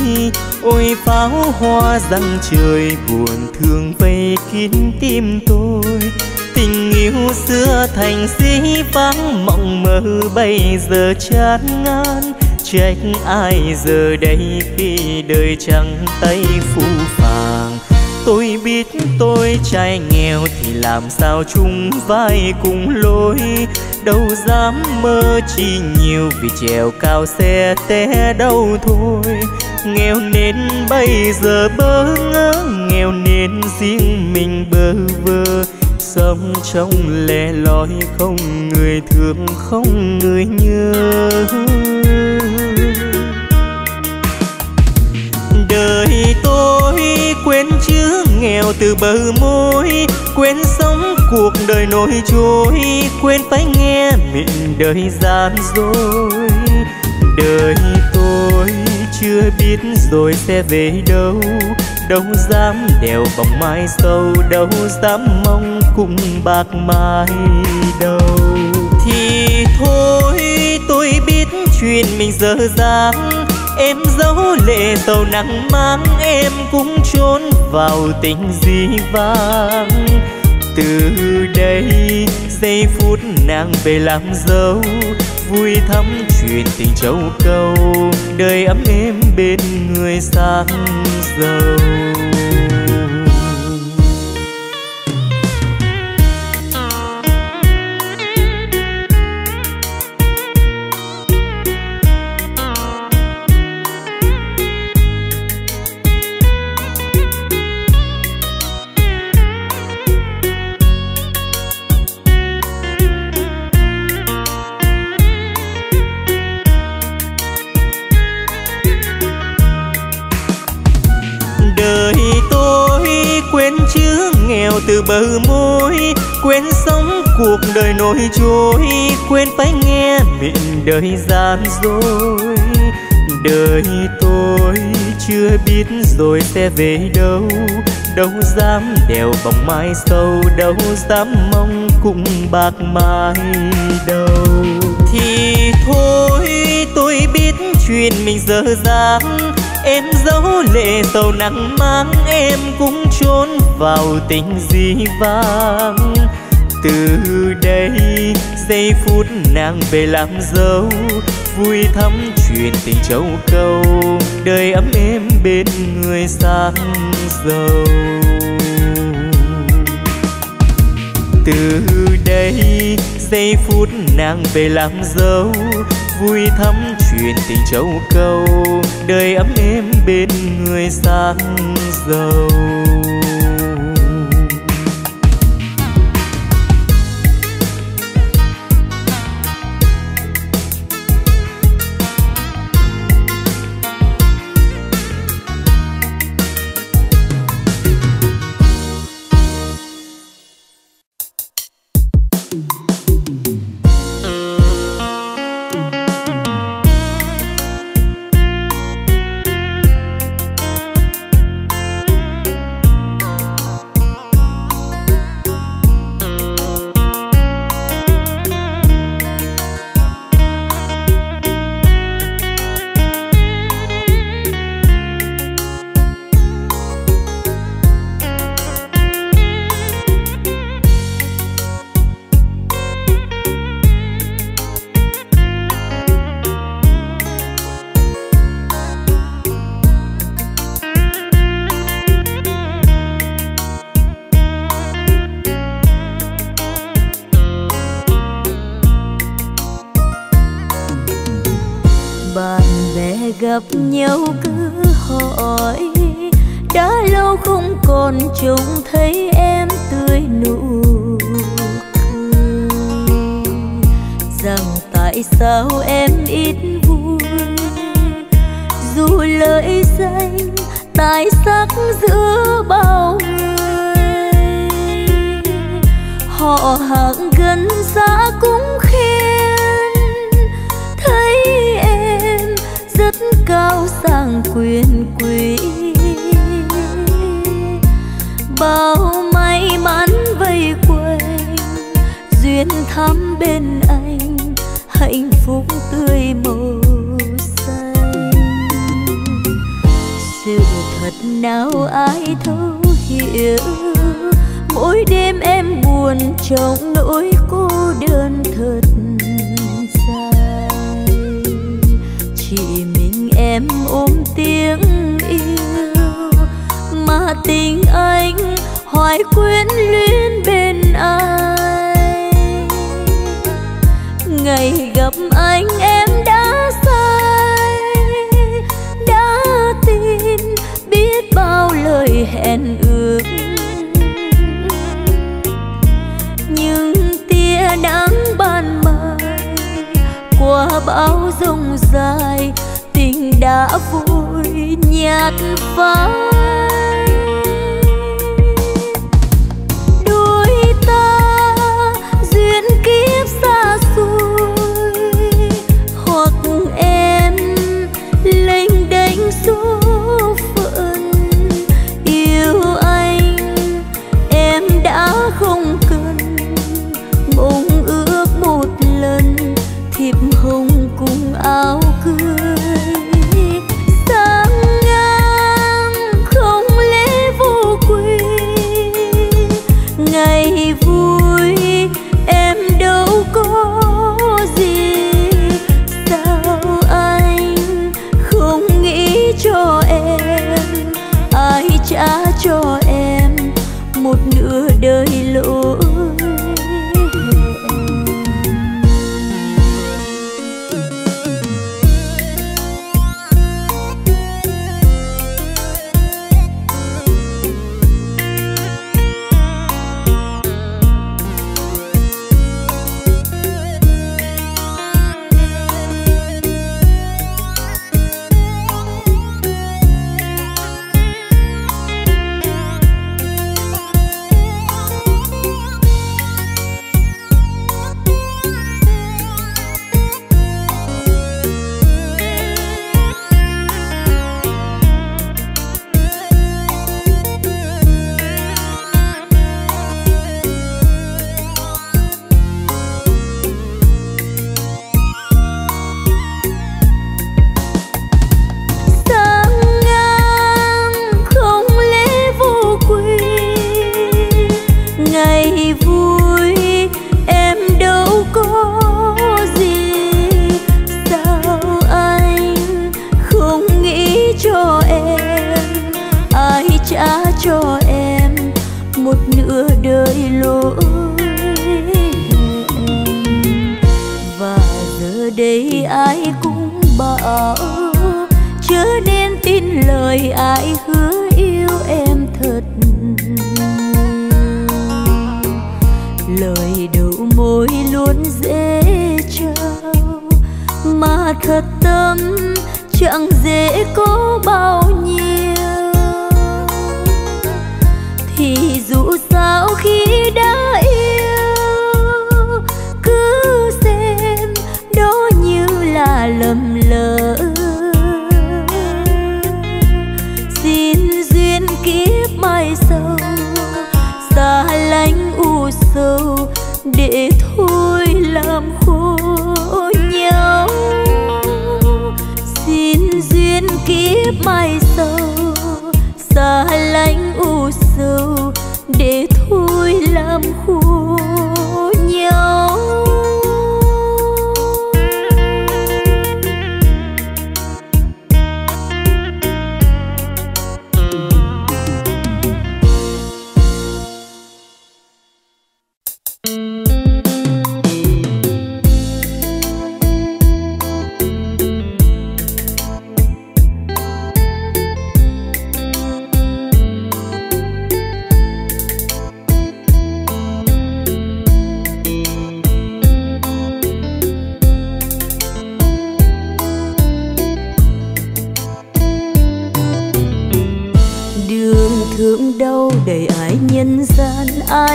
ngày ôi pháo hoa răng trời buồn thương vây kín tim tôi. Tình yêu xưa thành dĩ vắng mộng mơ bây giờ chán ngán. Trách ai giờ đây khi đời trắng tay phũ phàng? Tôi biết tôi trai nghèo thì làm sao chung vai cùng lối? Đâu dám mơ chi nhiều vì trèo cao xe té đâu thôi nghèo nên bây giờ bơ ngỡ. Nghèo nên riêng mình bơ vơ. Sống trong lẻ loi không người thương, không người nhớ. Đời tôi quên chữ nghèo từ bờ môi. Quên sống cuộc đời nổi trôi. Quên phải nghe mình đời gian dối. Đời tôi chưa biết rồi sẽ về đâu. Đâu dám đèo vòng mai sâu, đâu dám mong cùng bạc mai đâu thì thôi, tôi biết chuyện mình dở dang. Em giấu lệ tàu nắng mang, em cũng trốn vào tình di vang. Từ đây giây phút nàng về làm dâu vui thắm truyền tình châu câu đời ấm êm bên người sang giàu bờ môi, quên sống cuộc đời nổi trôi quên phải nghe miệng đời gian dối. Đời tôi chưa biết rồi sẽ về đâu đâu dám đèo vòng mai sâu, đâu dám mong cùng bạc mai đâu. Thì thôi, tôi biết chuyện mình dở dang em giấu lệ tàu nắng mang, em cũng trốn vào tình dĩ vang. Từ đây, giây phút nàng về làm dâu, vui thắm truyền tình châu câu. Đời ấm êm bên người sang giàu. Từ đây, giây phút nàng về làm dâu vui thắm truyền tình châu câu đời ấm êm bên người sang giàu.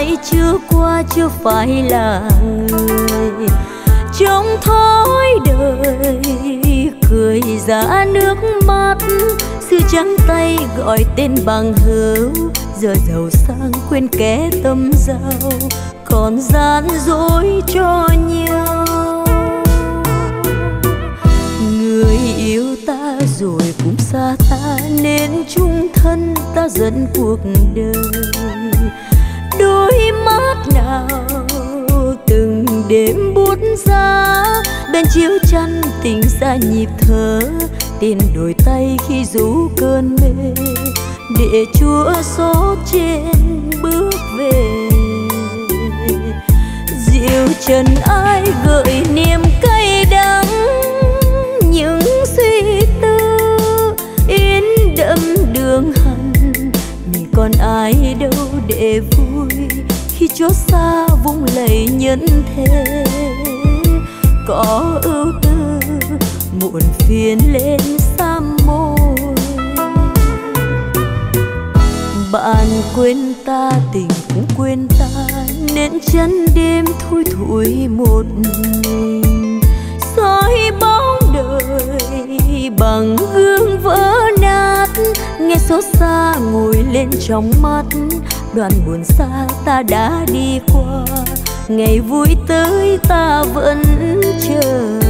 hãy chưa qua, chưa phải là người. Trong thói đời, cười ra nước mắt. Xưa trắng tay gọi tên bằng hữu, giờ giàu sang quên kẻ tâm giao còn gian dối cho nhau. Người yêu ta rồi cũng xa ta, nên chung thân ta dẫn cuộc đời đôi mắt nào. Từng đêm bút ra bên chiếu chăn tình ra nhịp thở. Tiền đổi tay khi rú cơn mê, để chúa xót trên bước về. Dịu trần ai gợi niềm cay đắng, những suy tư in đậm đường hằn mình còn ai đâu để vui khi chốt xa vung lầy nhân thế, có ưu tư muộn phiền lên sam môi. Bạn quên ta, tình cũng quên ta, nên chân đêm thui thủi một mình. Soi bóng đời bằng gương vỡ nát, nghe xót xa ngồi lên trong mắt đoạn buồn xa ta đã đi qua. Ngày vui tới ta vẫn chờ.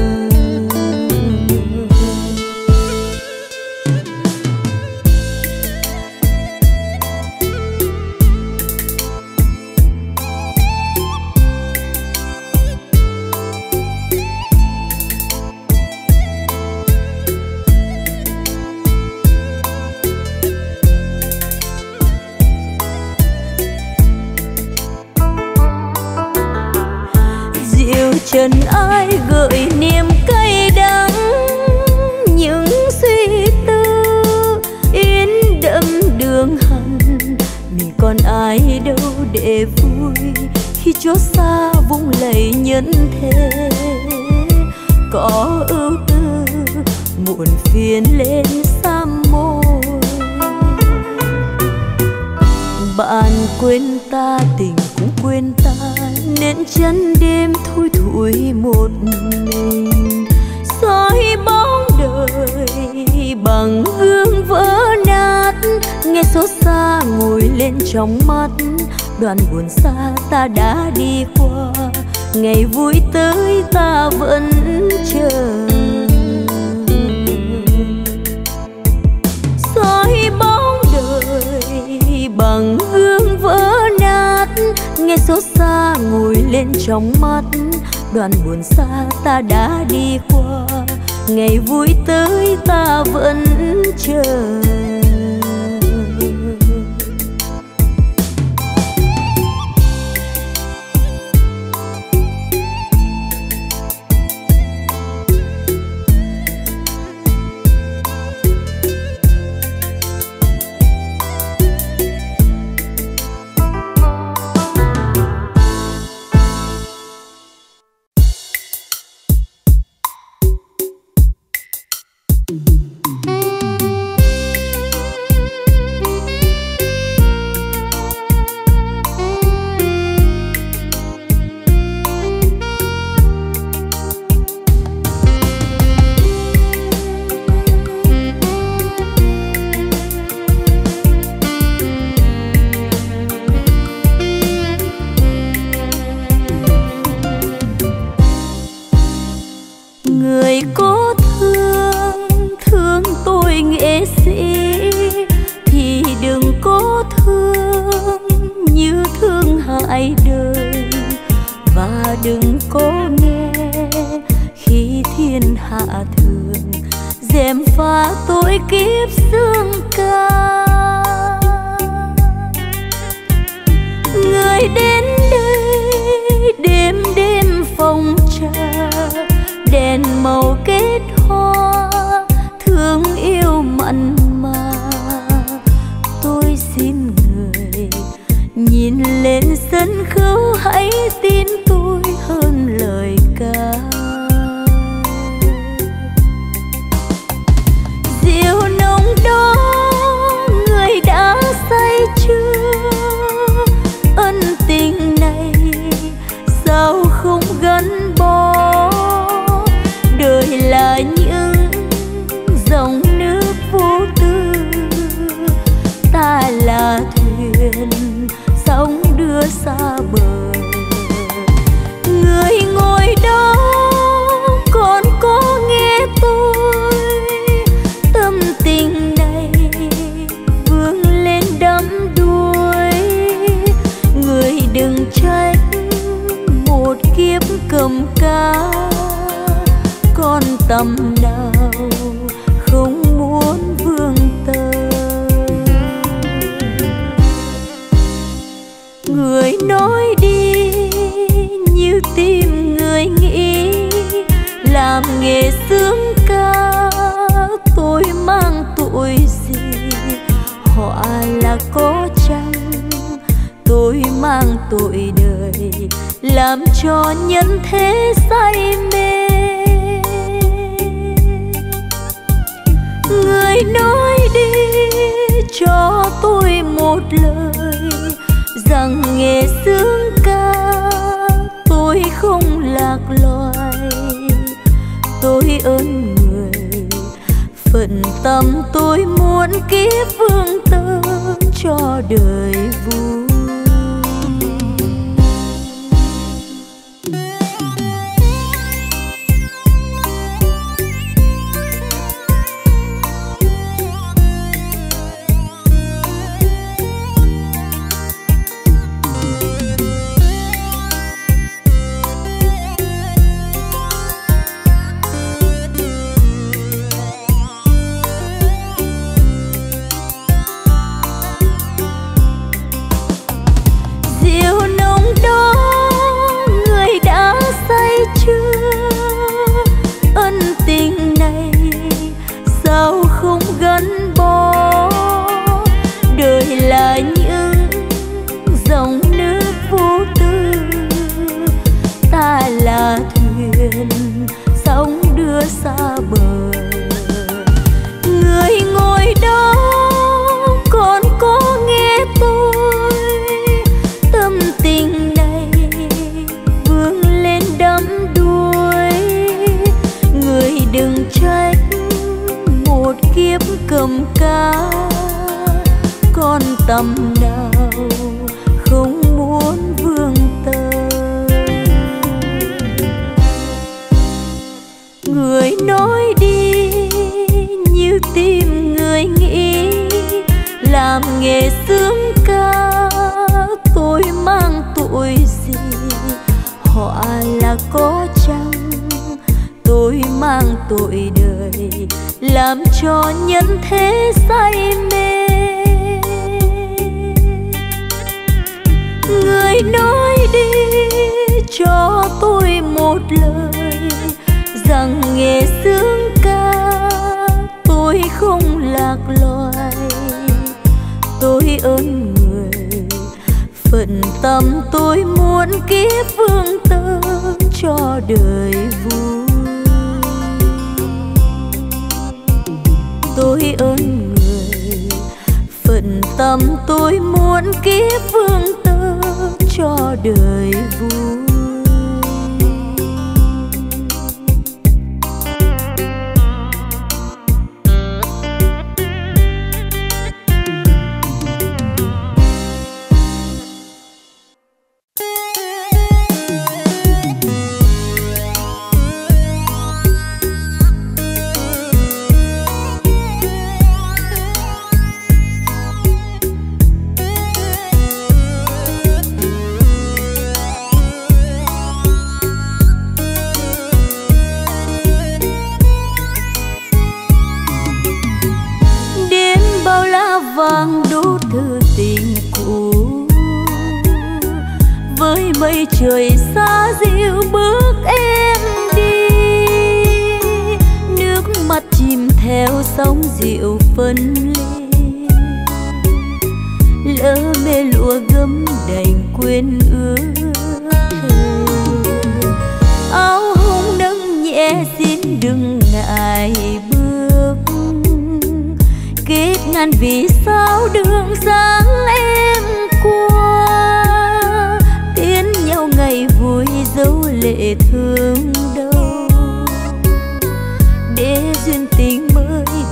Trong mắt. Đoạn buồn xa ta đã đi qua, ngày vui tới ta vẫn chờ.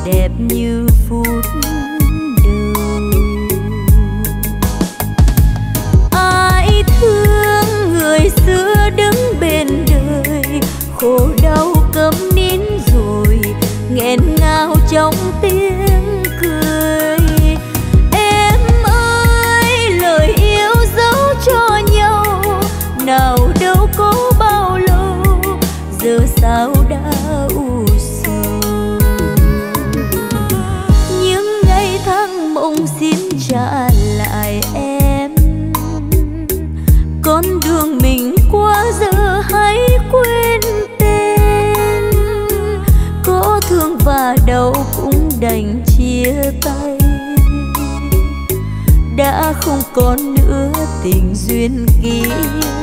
Đẹp như phu. Không còn nữa tình duyên kia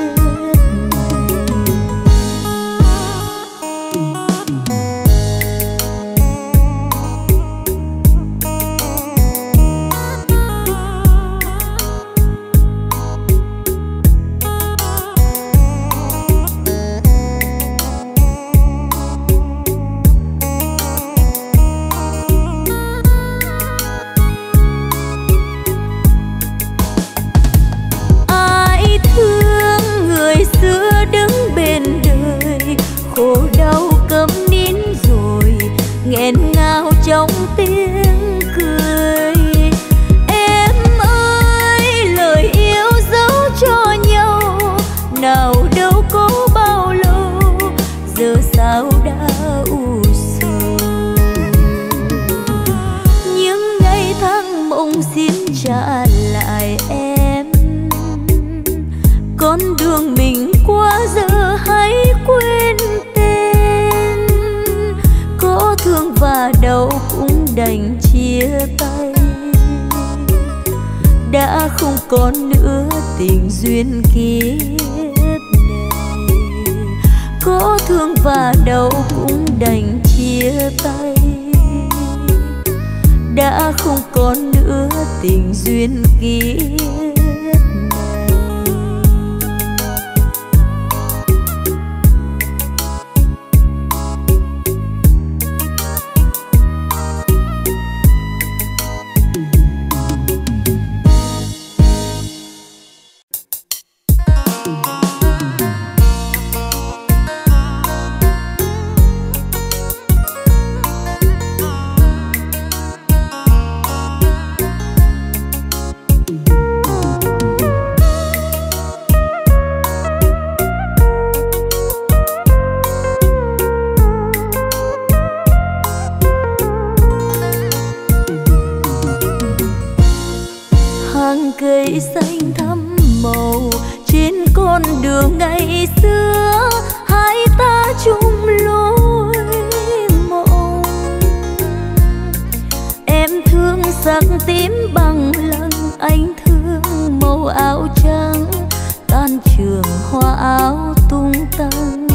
sân trường hoa áo tung tăng.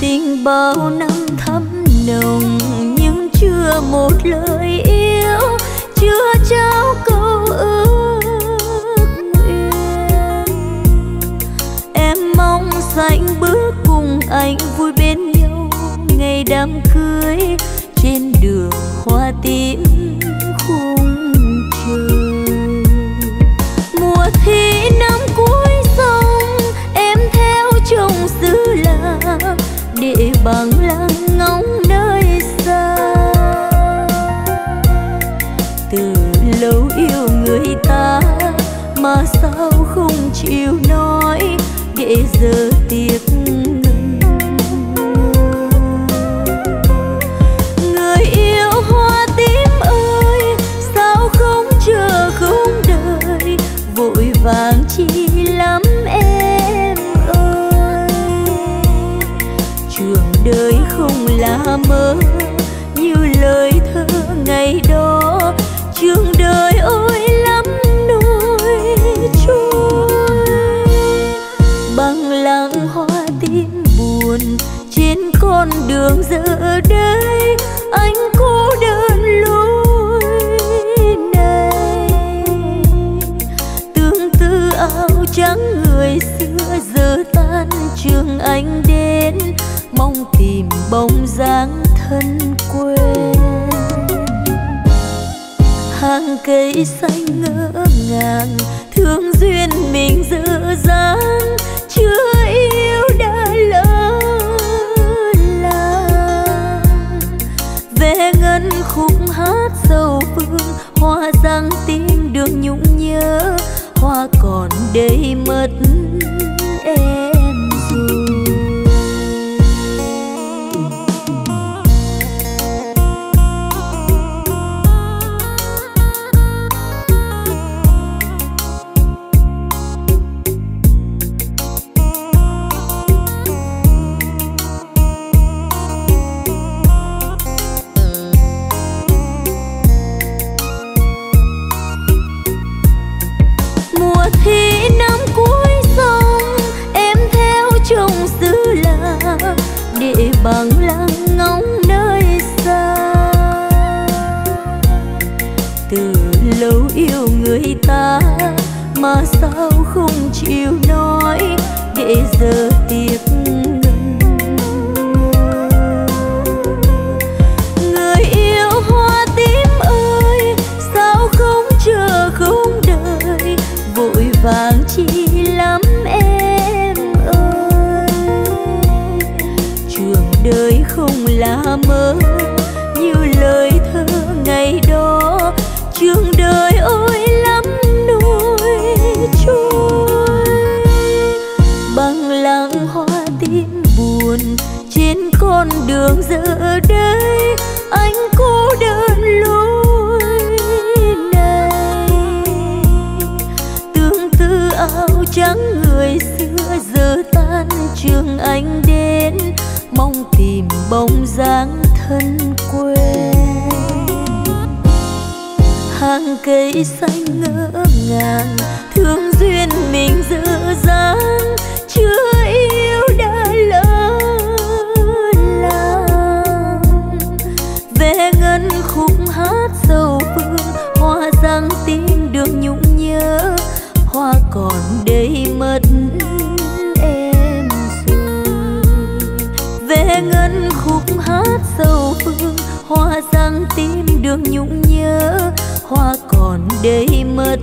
Tình bao năm thắm nồng nhưng chưa một lời. Say. giờ đây, anh cô đơn lối này. Tương tư áo trắng người xưa giờ tan, trường anh đến, mong tìm bóng dáng thân quen. Hàng cây xanh ngỡ ngàng, thương duyên mình dở dang, chưa yêu đường nhung nhớ hoa còn đây mất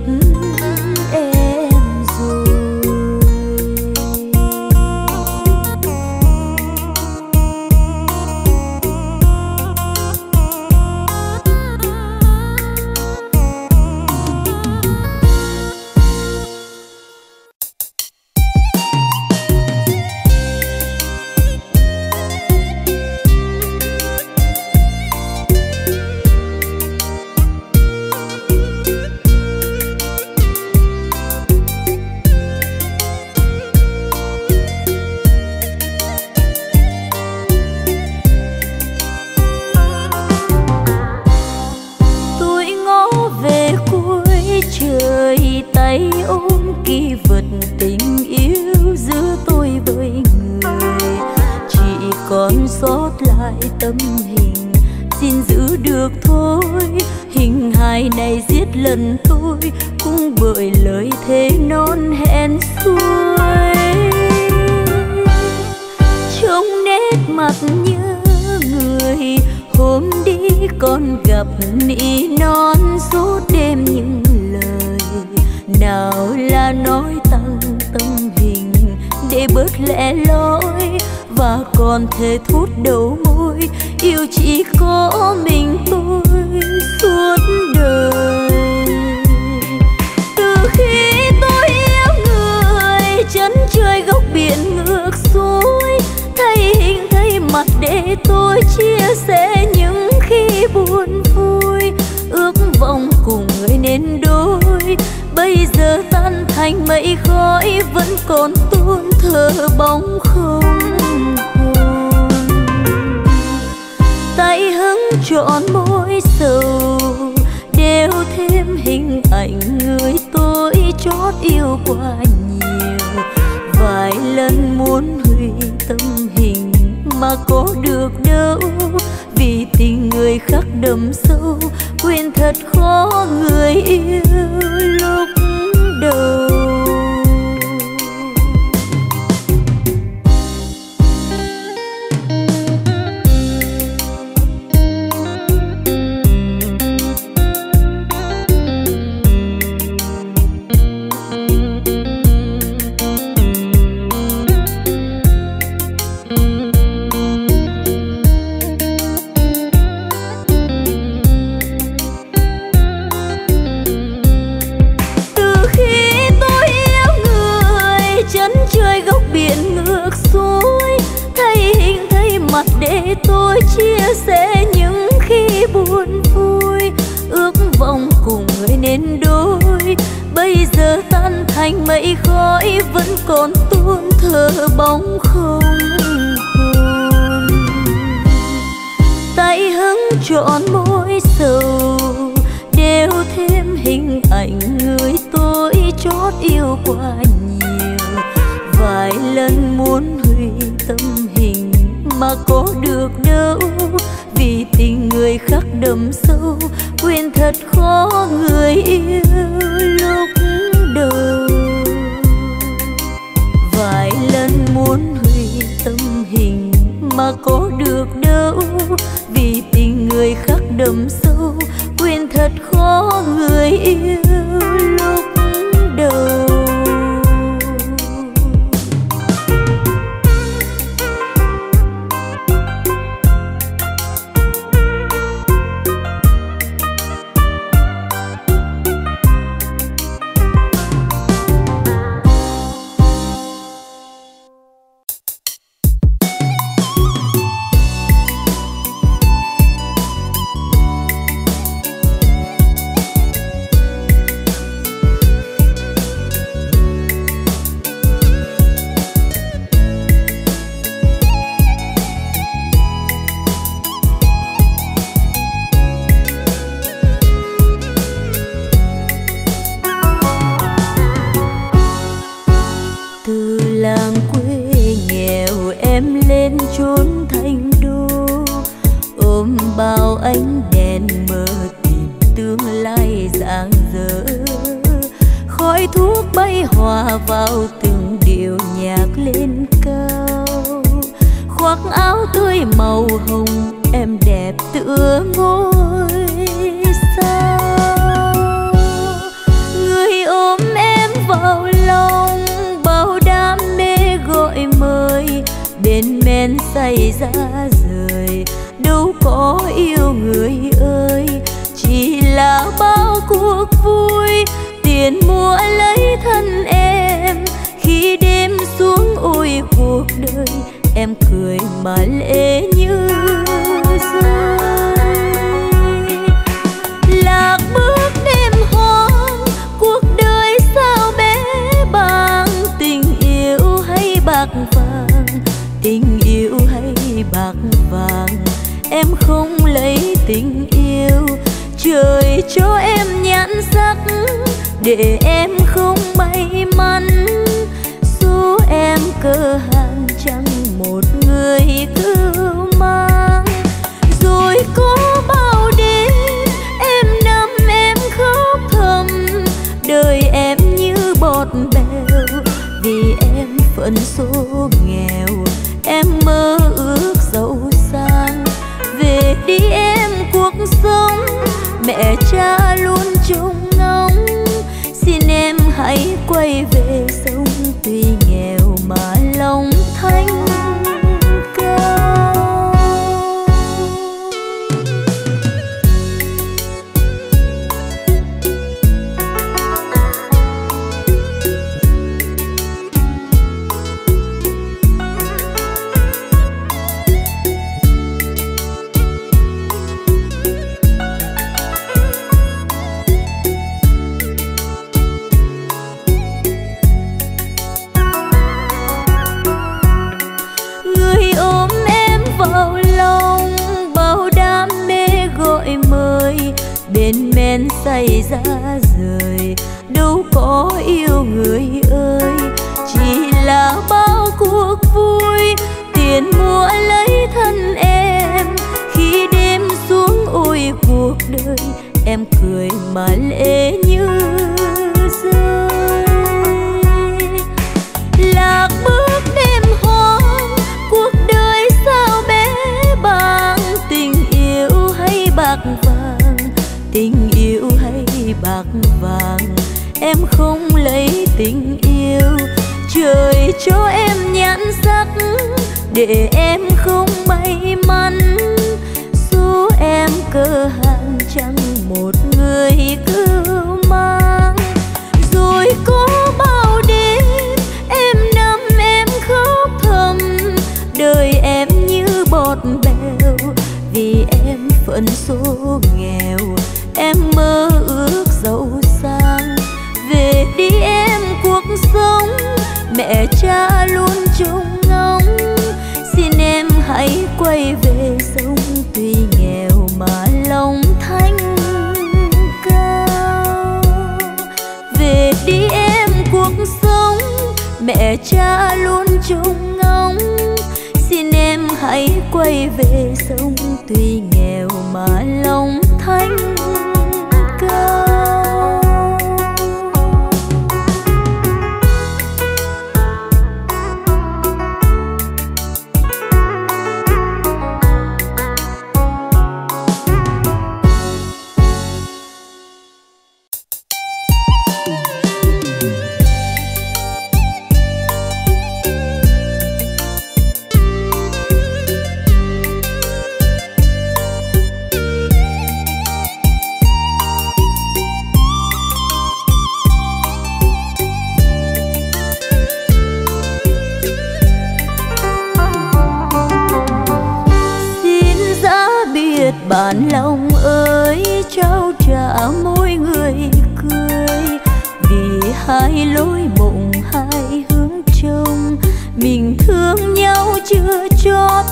đôi mộng hai hướng trông. Mình thương nhau chưa chót,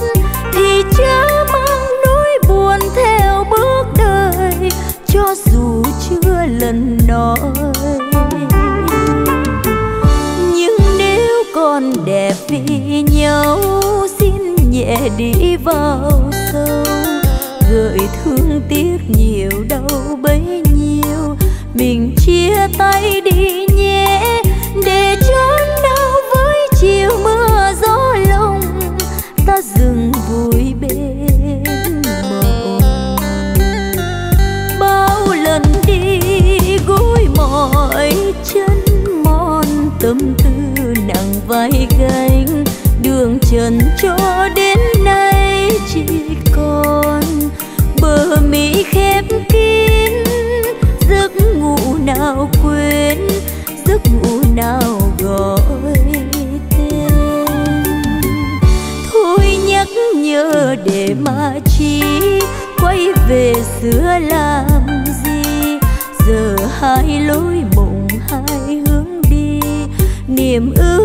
thì chớ mang nỗi buồn theo bước đời, cho dù chưa lần nói. Nhưng nếu còn đẹp vì nhau, xin nhẹ đi vào sâu. Gợi thương tiếc nhiều, đau bấy nhiêu. Mình chia tay đi nhé. trần cho đến nay chỉ còn bờ mỹ khép kín. Giấc ngủ nào quên, giấc ngủ nào gọi tên. Thôi nhắc nhớ để mà chi, quay về xưa làm gì? Giờ hai lối mộng hai hướng đi, niềm ước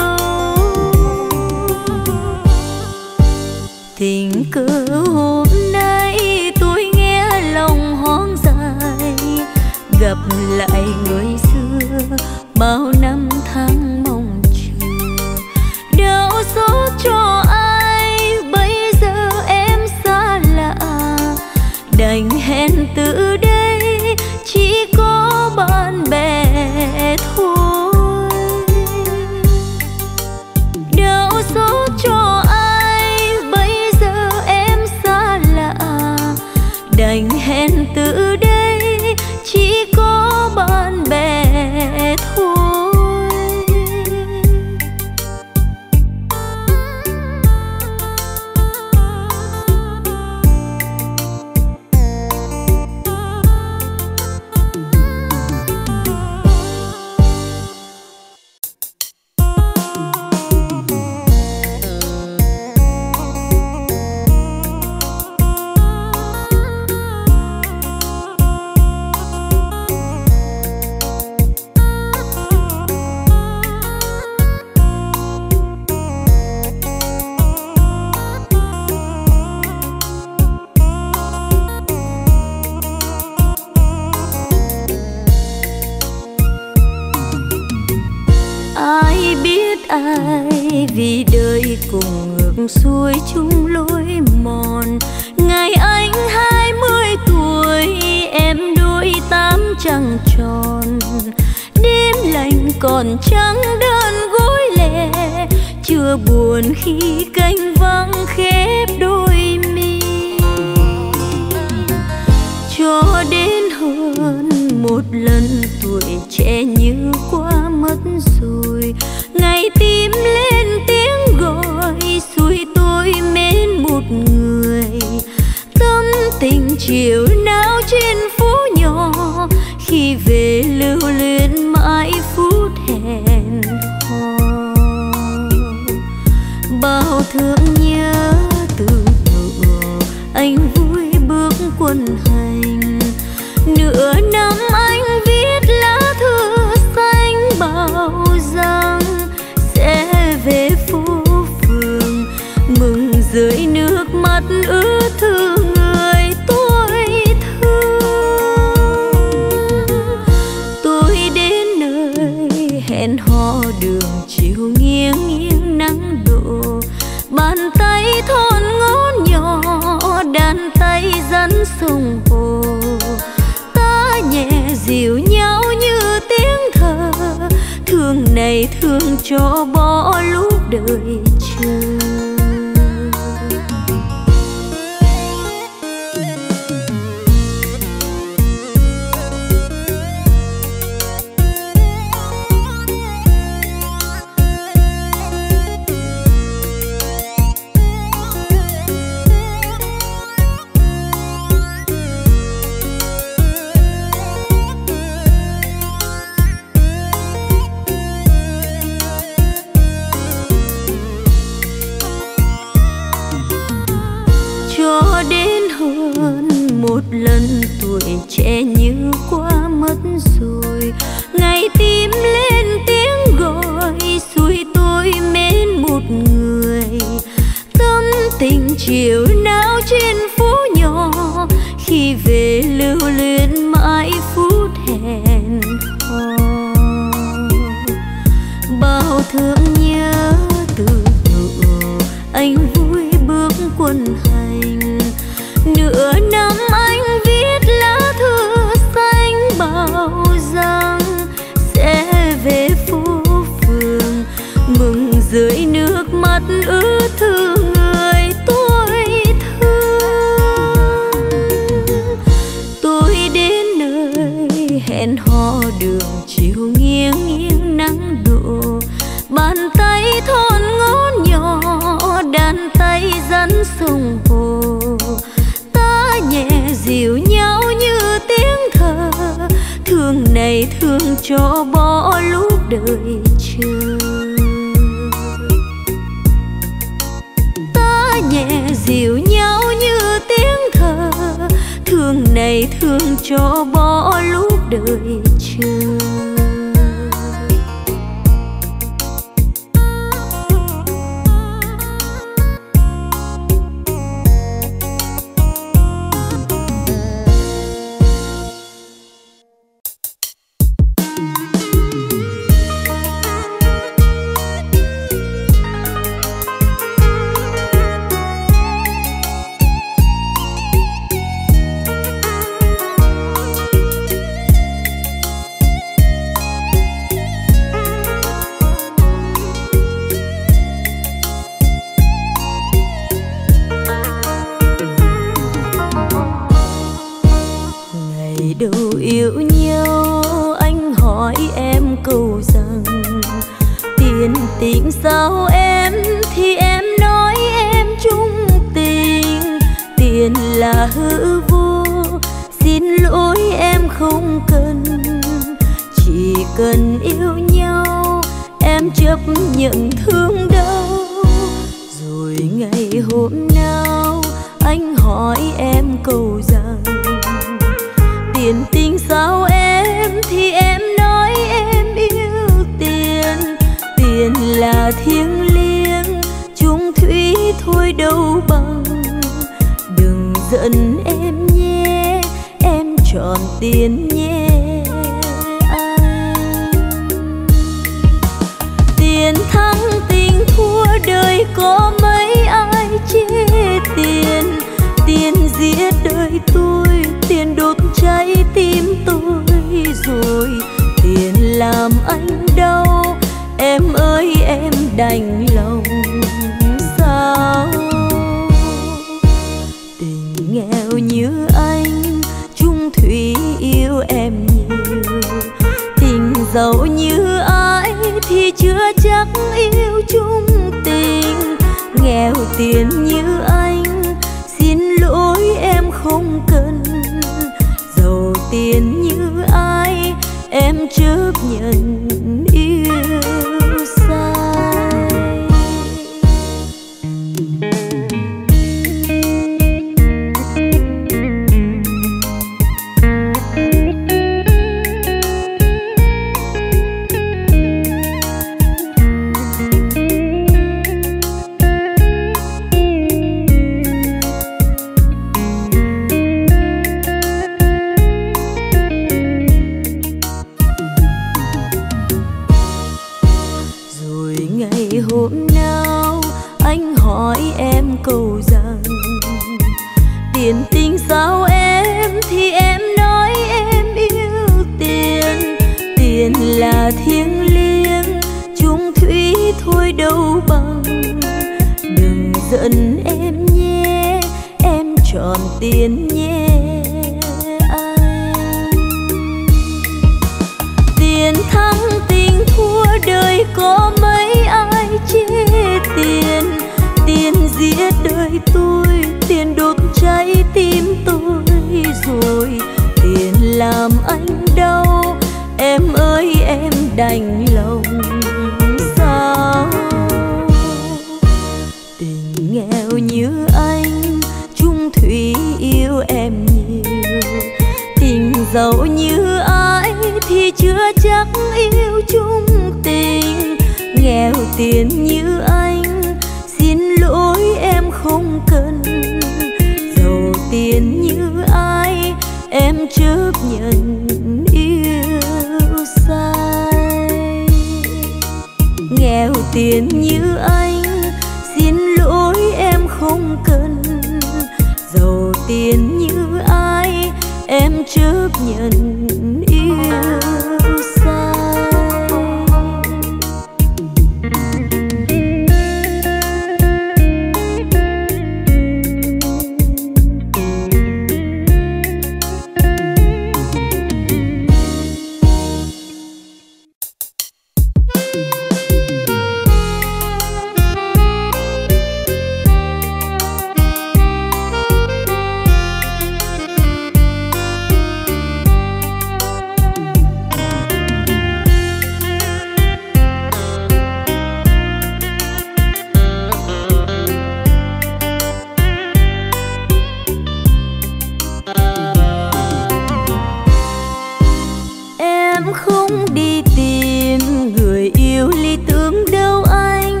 không đi tìm người yêu lý tưởng đâu anh.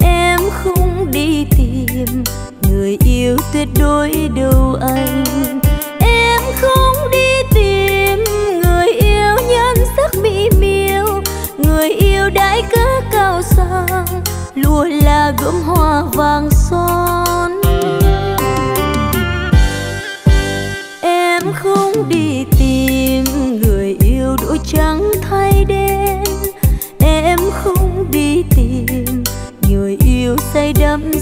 Em không đi tìm người yêu tuyệt đối đâu anh. Em không đi tìm người yêu nhân sắc mỹ miều, người yêu đãi cớ cao sang lụa là gươm hoa vàng son. Trắng thay đen em không đi tìm người yêu say đắm.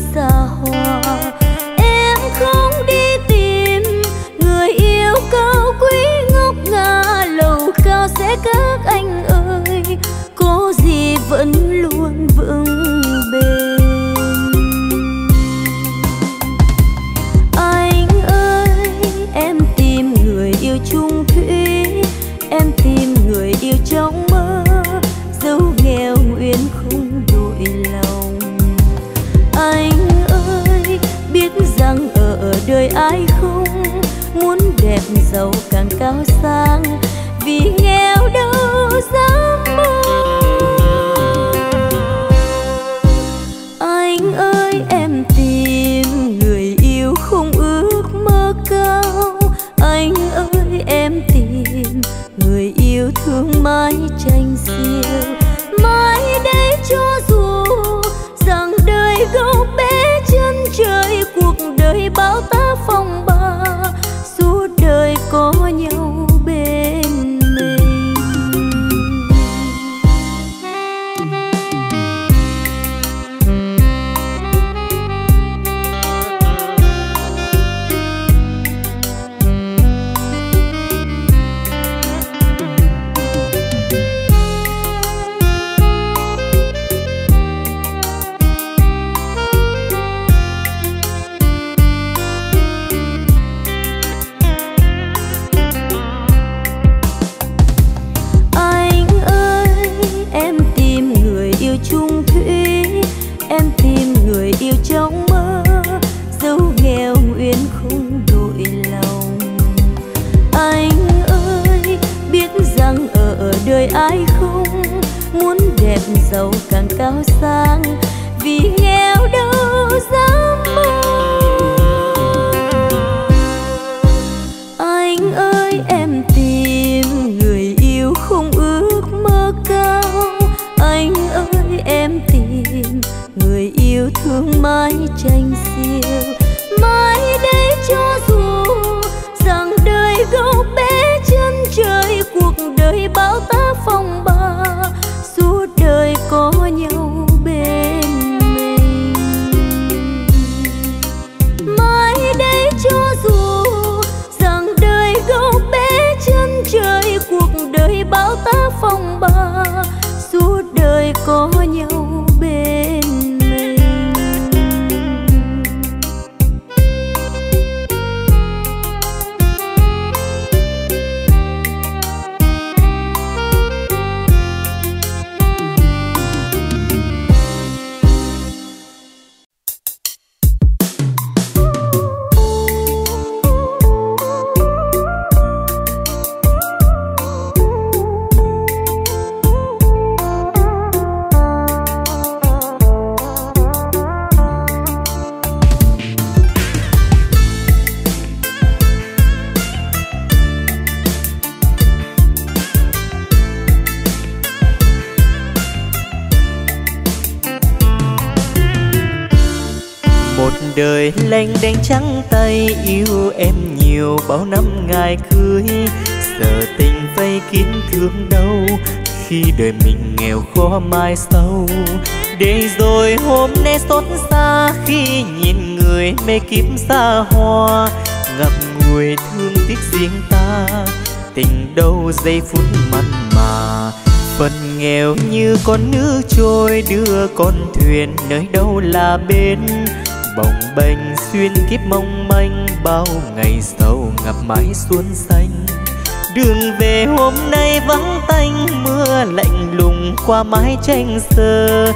Nhau bên lênh trắng tay yêu em nhiều bao năm ngày cưới. Giờ tình vây kín thương đâu khi đời mình nghèo khó mai sau. Để rồi hôm nay xót xa, khi nhìn người mê kiếm xa hoa, ngập ngùi thương tiếc riêng ta. Tình đâu giây phút mặn mà, phần nghèo như con nước trôi, đưa con thuyền nơi đâu là bên bồng bềnh xuyên kiếp mong manh, bao ngày sầu ngập mãi xuân xanh. Đường về hôm nay vắng tanh, mưa lạnh lùng qua mái tranh sơ.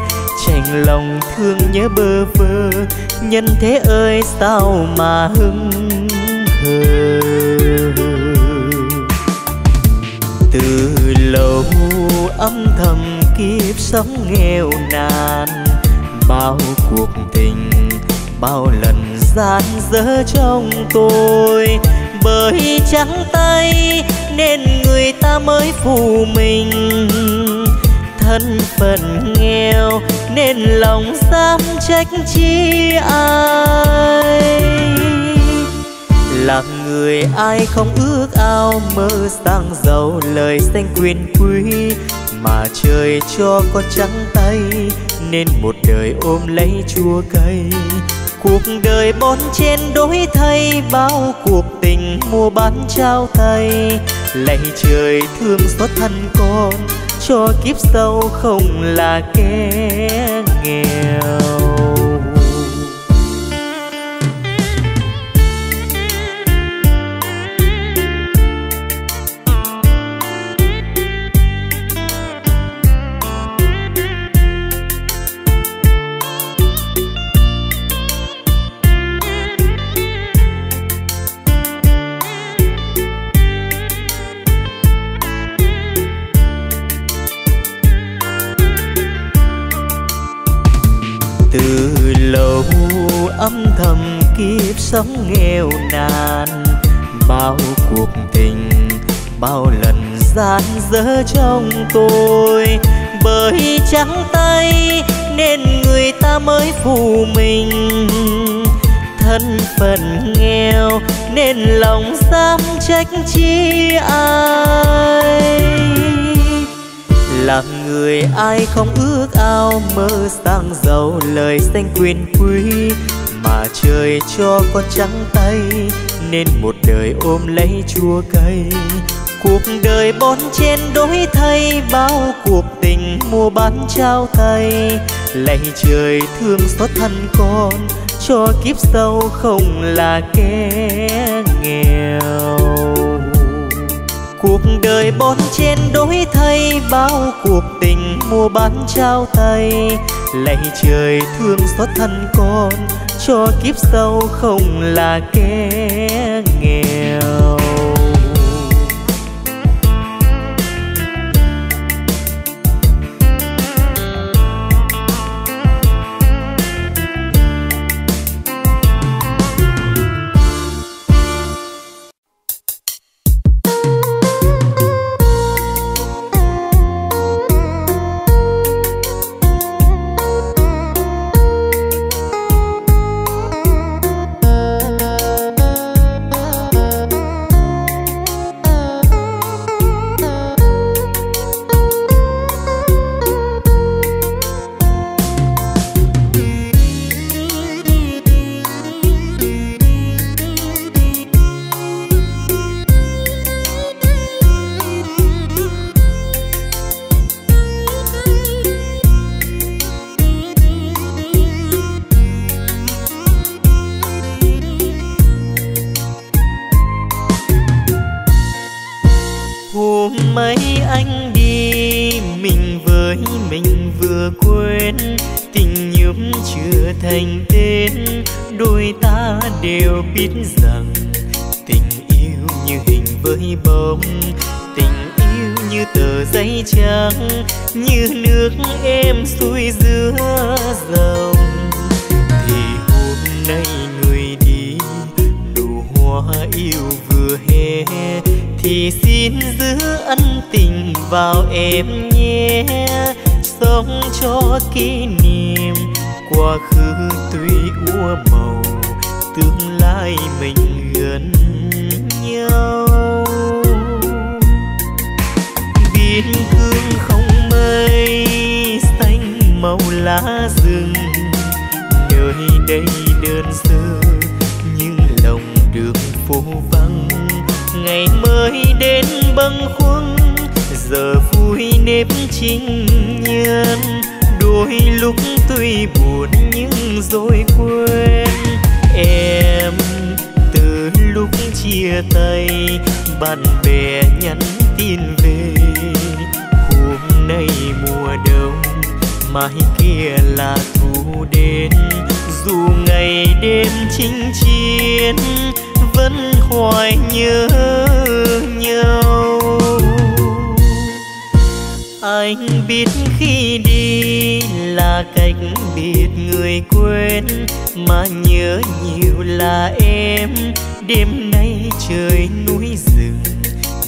Chành lòng thương nhớ bơ vơ, nhân thế ơi sao mà hững hờ? Từ lâu âm thầm kiếp sống nghèo nàn, bao cuộc tình, bao lần gian dở trong tôi. Bởi trắng tay nên người ta mới phù mình. Thân phận nghèo nên lòng dám trách chi ai. Là người ai không ước ao mơ sang giàu lời danh quyền quý. Mà trời cho con trắng tay nên một đời ôm lấy chua cây cuộc đời bon chen đổi thay, bao cuộc tình mua bán trao tay. Lạy trời, thương xót thân con, cho kiếp sau không là kẻ nghèo. Sống nghèo nàn. Bao cuộc tình, bao lần gian dở trong tôi. Bởi trắng tay nên người ta mới phù mình. Thân phận nghèo nên lòng dám trách chi ai. Làm người ai không ước ao mơ sang giàu lời danh quyền quý mà trời cho con trắng tay, nên một đời ôm lấy chua cây. Cuộc đời bon chen đổi thay, bao cuộc tình mua bán trao tay. Lạy trời thương xót thân con, cho kiếp sau không là kẻ nghèo. Cuộc đời bon chen đổi thay, bao cuộc tình mua bán trao tay. Lạy trời thương xót thân con cho kiếp sau không là kẻ nghèo. yêu là em. Đêm nay trời núi rừng,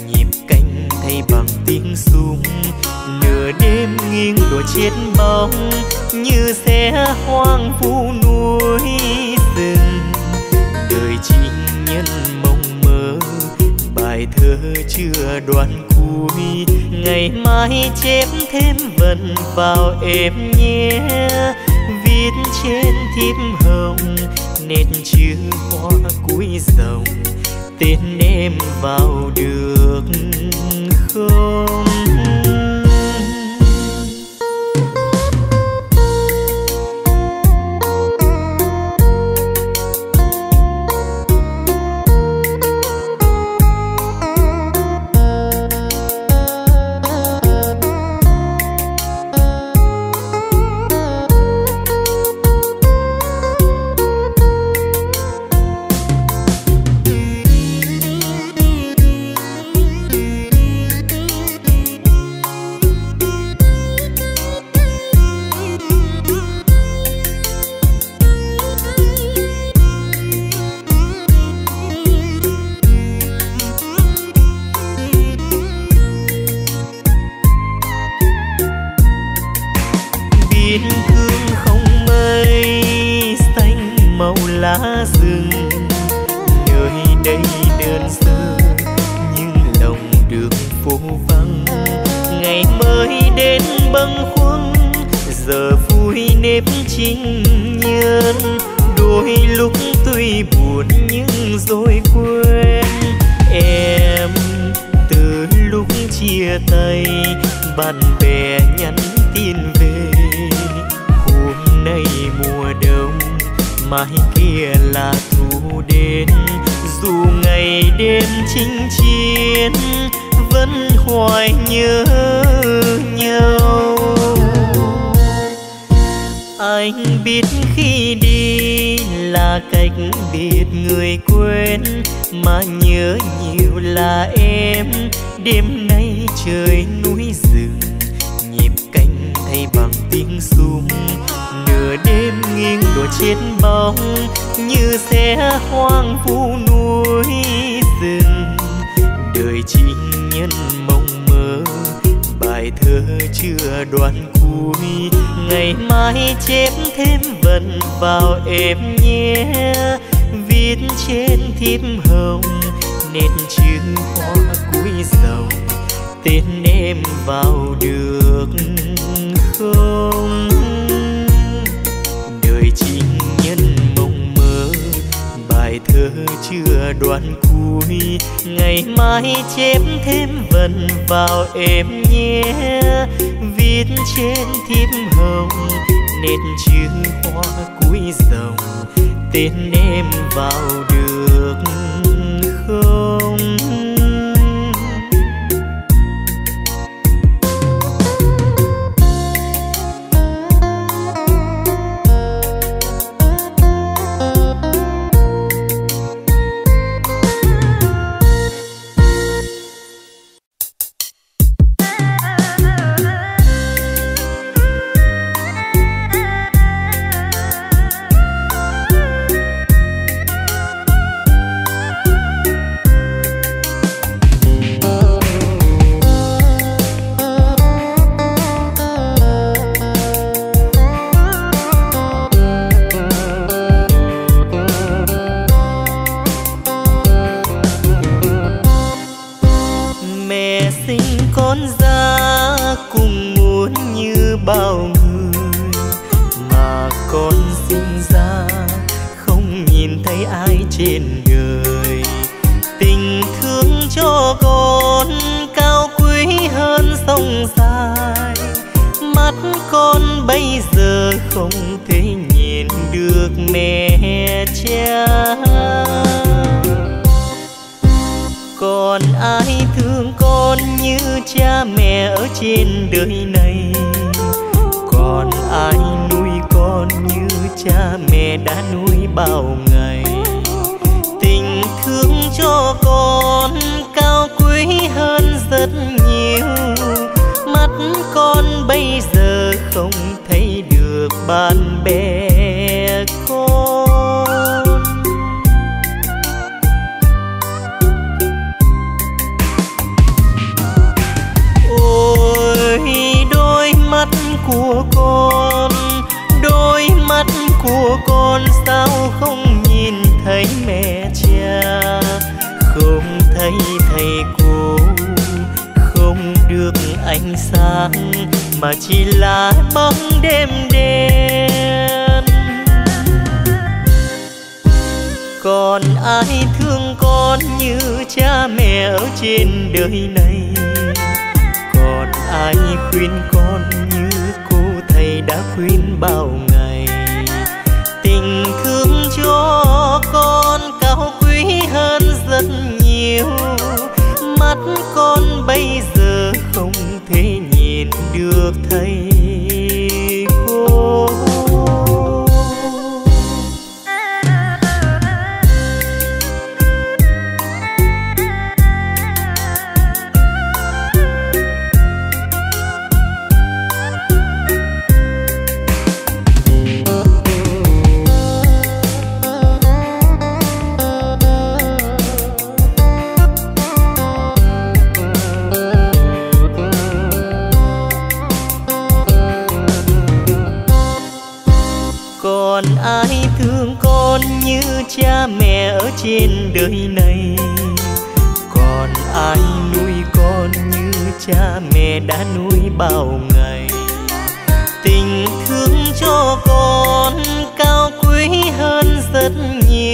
nhịp canh thay bằng tiếng súng. Nửa đêm nghiêng đùa chết bóng như xe hoang vu núi rừng. Đời chính nhân mộng mơ, bài thơ chưa đoạn cuối. Ngày mai chép thêm vần vào em nhé. Viết trên thiếp hồng nét chữ hoa cuối dòng. Tên em vào được không?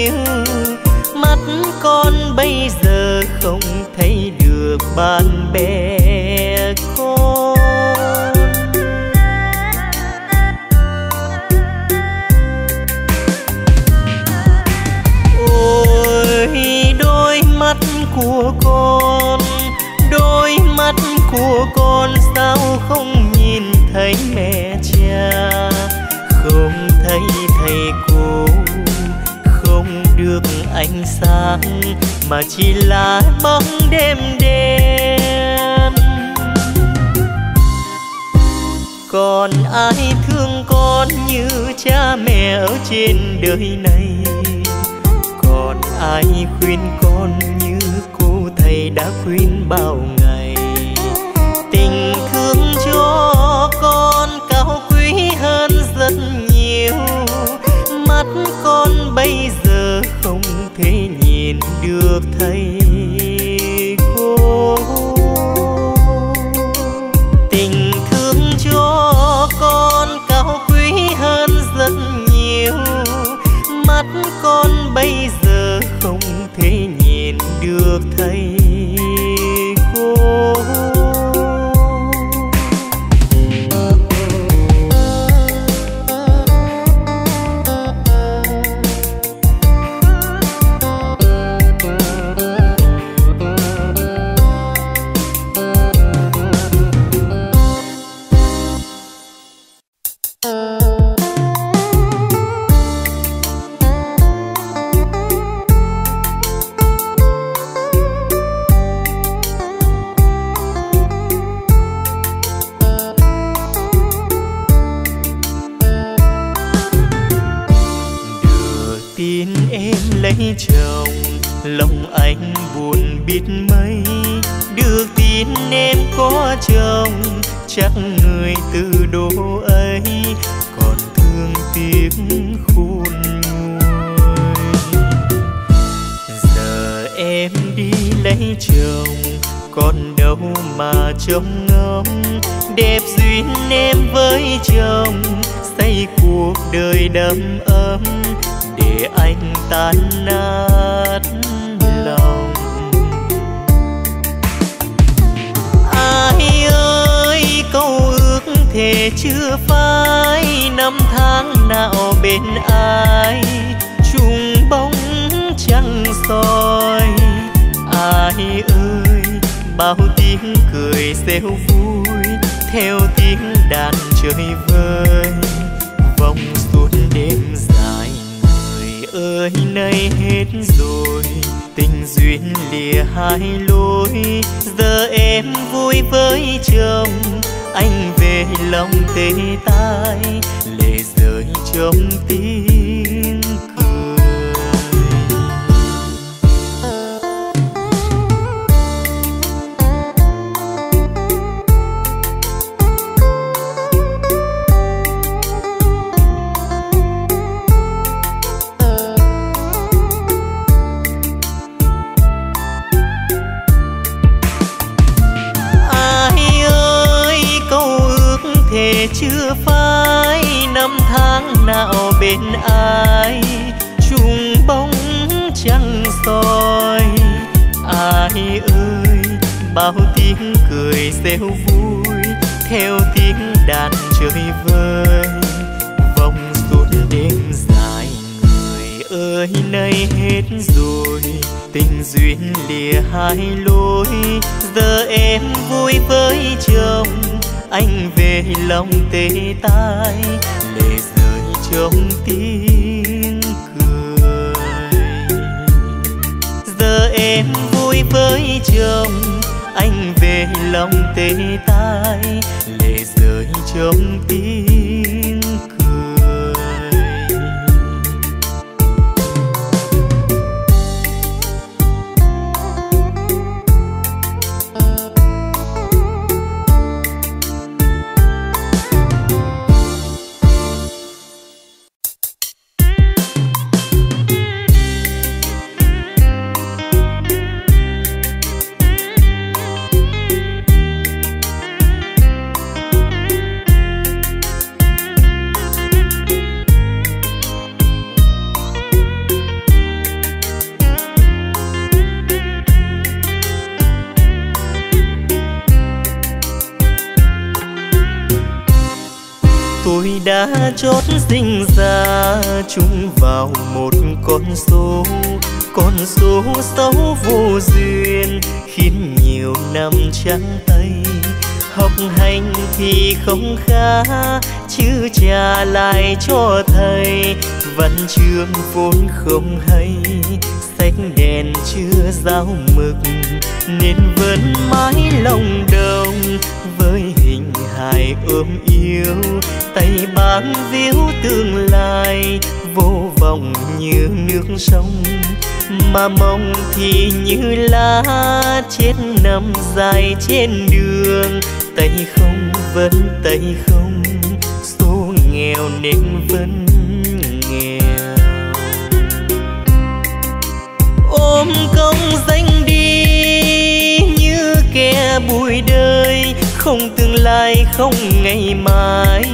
riêng mắt con bây giờ không thấy được bạn bè con. Ôi, đôi mắt của con, đôi mắt của con sao không nhìn thấy mẹ cha? Không thấy thầy được ánh sáng mà chỉ là bóng đêm đen còn ai thương con như cha mẹ ở trên đời này? Còn ai khuyên con như cô thầy đã khuyên bao ngày? Tình thương cho con cao quý hơn rất nhiều. Mắt con bây giờ nhìn được thầy cô. Tình thương cho con cao quý hơn rất nhiều, mắt con bây rêu vui, theo tiếng đàn chơi vơi. Vòng suốt đêm dài, người ơi, nay hết rồi. Tình duyên lìa hai lối, giờ em vui với chồng. Anh về lòng tê tai, lệ rơi trong tim. Bên ai, chung bóng trăng soi. Ai ơi, bao tiếng cười rêu vui, theo tiếng đàn chơi vơi. Vòng suốt đêm dài, người ơi, nay hết rồi. Tình duyên lìa hai lối, giờ em vui với chồng. Anh về lòng tê tai trong tiếng cười. Giờ em vui với chồng, anh về lòng tê tai lệ rơi trong tiếng chốt sinh ra chung vào một con số. Con số xấu vô duyên, khiến nhiều năm trắng tay. Học hành thì không khá chứ trả lại cho thầy. Văn chương vốn không hay, sách đèn chưa giao mực. Nên vẫn mãi lòng đồng hài ôm yêu, tay bám víu tương lai, vô vọng như nước sông. Mà mong thì như lá chết nằm dài trên đường, tay không vẫn tay không, số nghèo nên vẫn nghèo. Ôm công danh đi như kẻ bụi đời không tương lai, không ngày mai,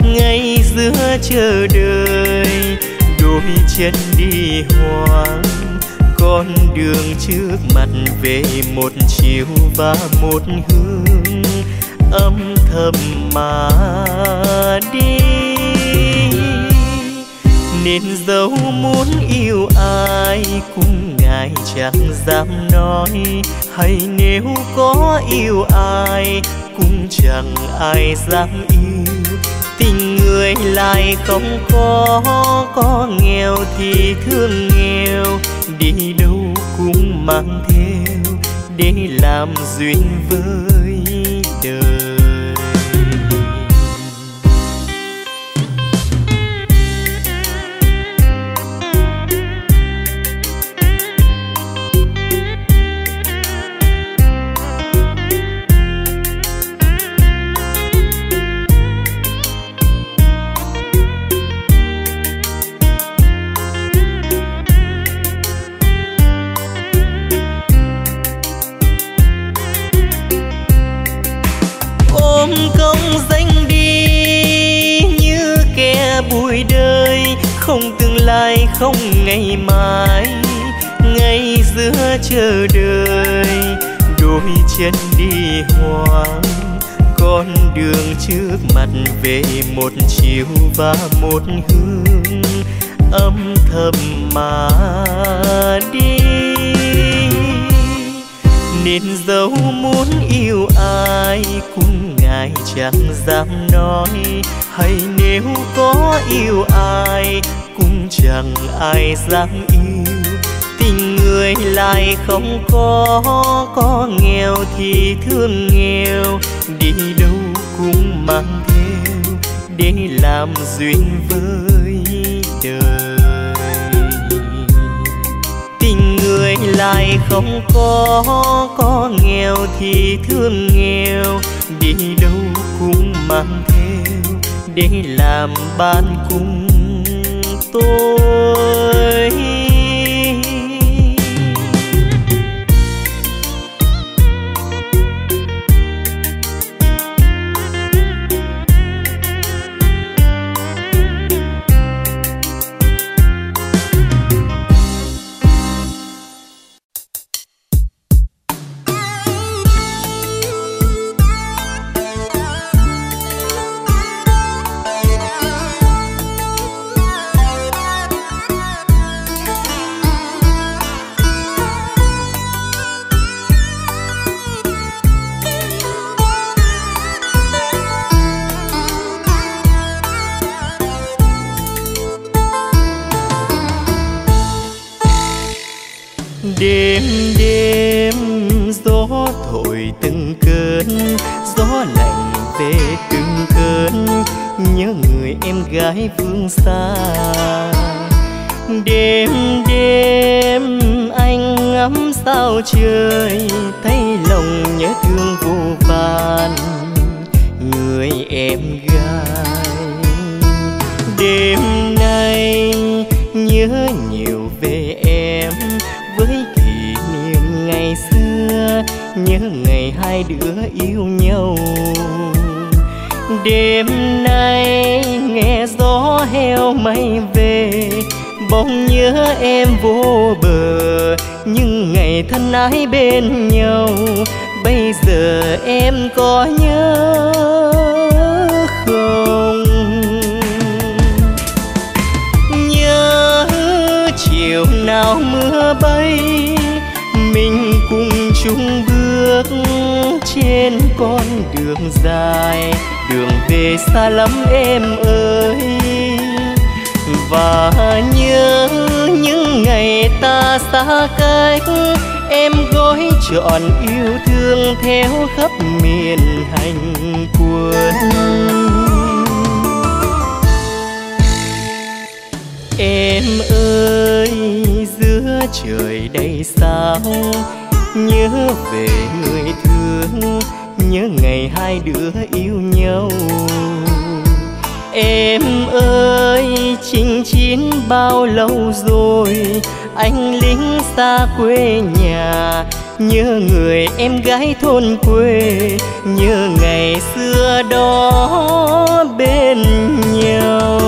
ngày giữa chờ đợi. Đôi chân đi hoang, con đường trước mặt về một chiều và một hướng âm thầm mà đi nên dẫu muốn yêu ai cũng ngại chẳng dám nói. Hay nếu có yêu ai cũng chẳng ai dám yêu. Tình người lại không có có nghèo thì thương nghèo. Đi đâu cũng mang theo để làm duyên với ngày mai, ngày giữa chờ đợi, đôi chân đi hoang, con đường trước mặt về một chiều và một hướng âm thầm mà đi. Nên dẫu muốn yêu ai, cũng ngại chẳng dám nói, hay nếu có yêu ai chẳng ai dám yêu. Tình người lại không có có nghèo thì thương nghèo. Đi đâu cũng mang theo để làm duyên với đời. Tình người lại không có có nghèo thì thương nghèo. Đi đâu cũng mang theo để làm ban cùng tôi. Đường dài, đường về xa lắm em ơi. Và nhớ những ngày ta xa cách, em gói trọn yêu thương theo khắp miền hành quân. Em ơi, giữa trời đầy sao, nhớ về người thương nhớ ngày hai đứa yêu nhau. Em ơi, chinh chiến bao lâu rồi? Anh lính xa quê nhà, nhớ người em gái thôn quê. Nhớ ngày xưa đó bên nhau.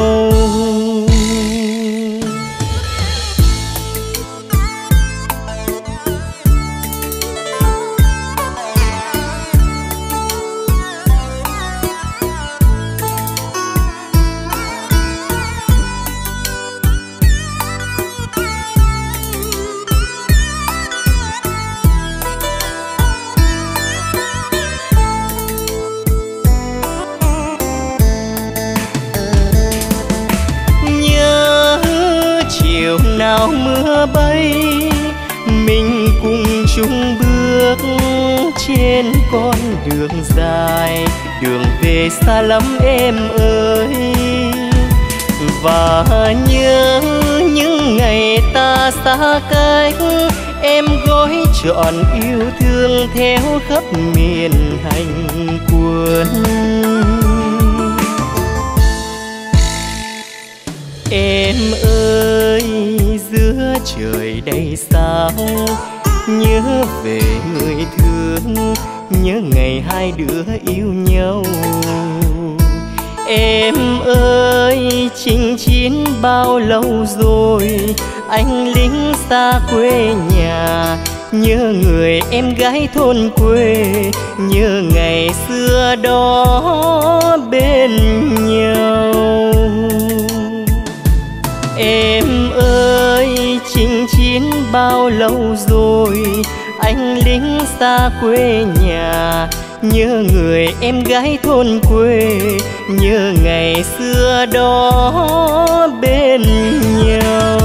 Đường dài, đường về xa lắm em ơi. Và nhớ những ngày ta xa cách, em gói trọn yêu thương theo khắp miền hành quân. Em ơi, giữa trời đầy sao, Nhớ về người thương Nhớ ngày hai đứa yêu nhau. Em ơi, chinh chiến bao lâu rồi? Anh lính xa quê nhà, nhớ người em gái thôn quê. Nhớ ngày xưa đó bên nhau. Em ơi, chinh chiến bao lâu rồi? Anh lính xa quê nhà, nhớ người em gái thôn quê, nhớ ngày xưa đó bên nhau.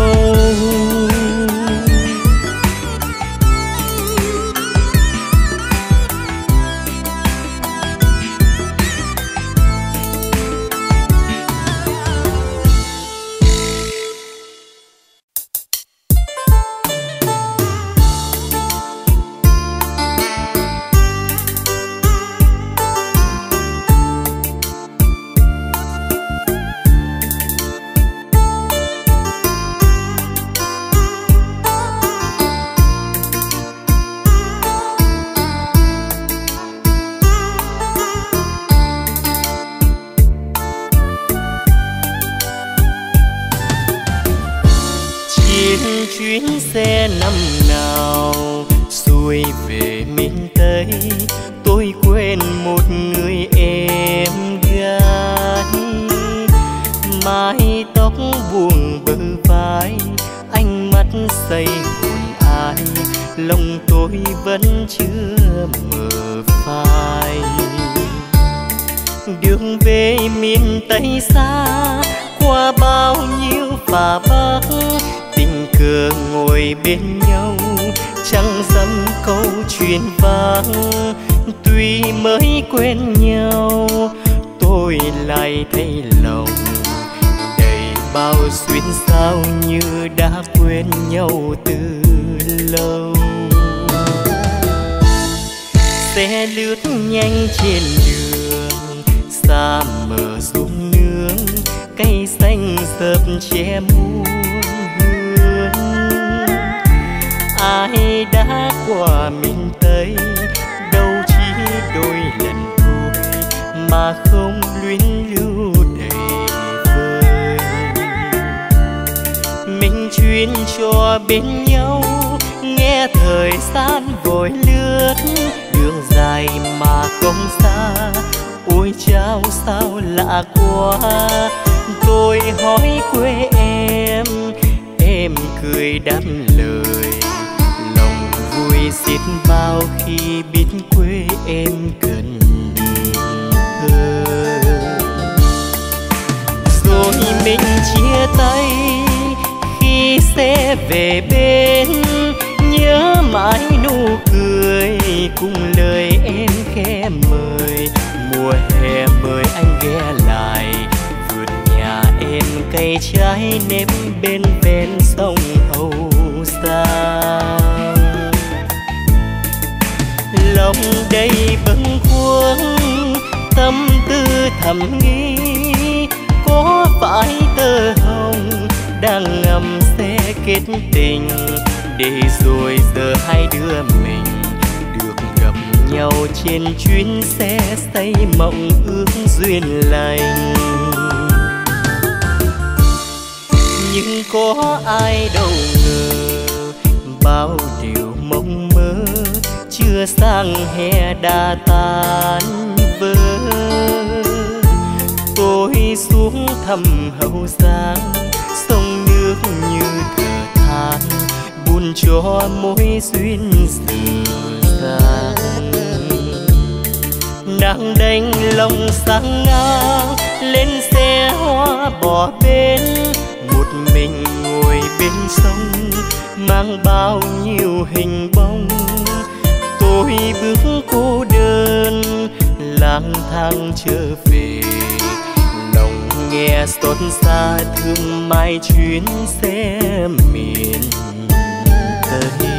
trở về. Nồng nghe xót xa thương mai chuyến xe miền. Tây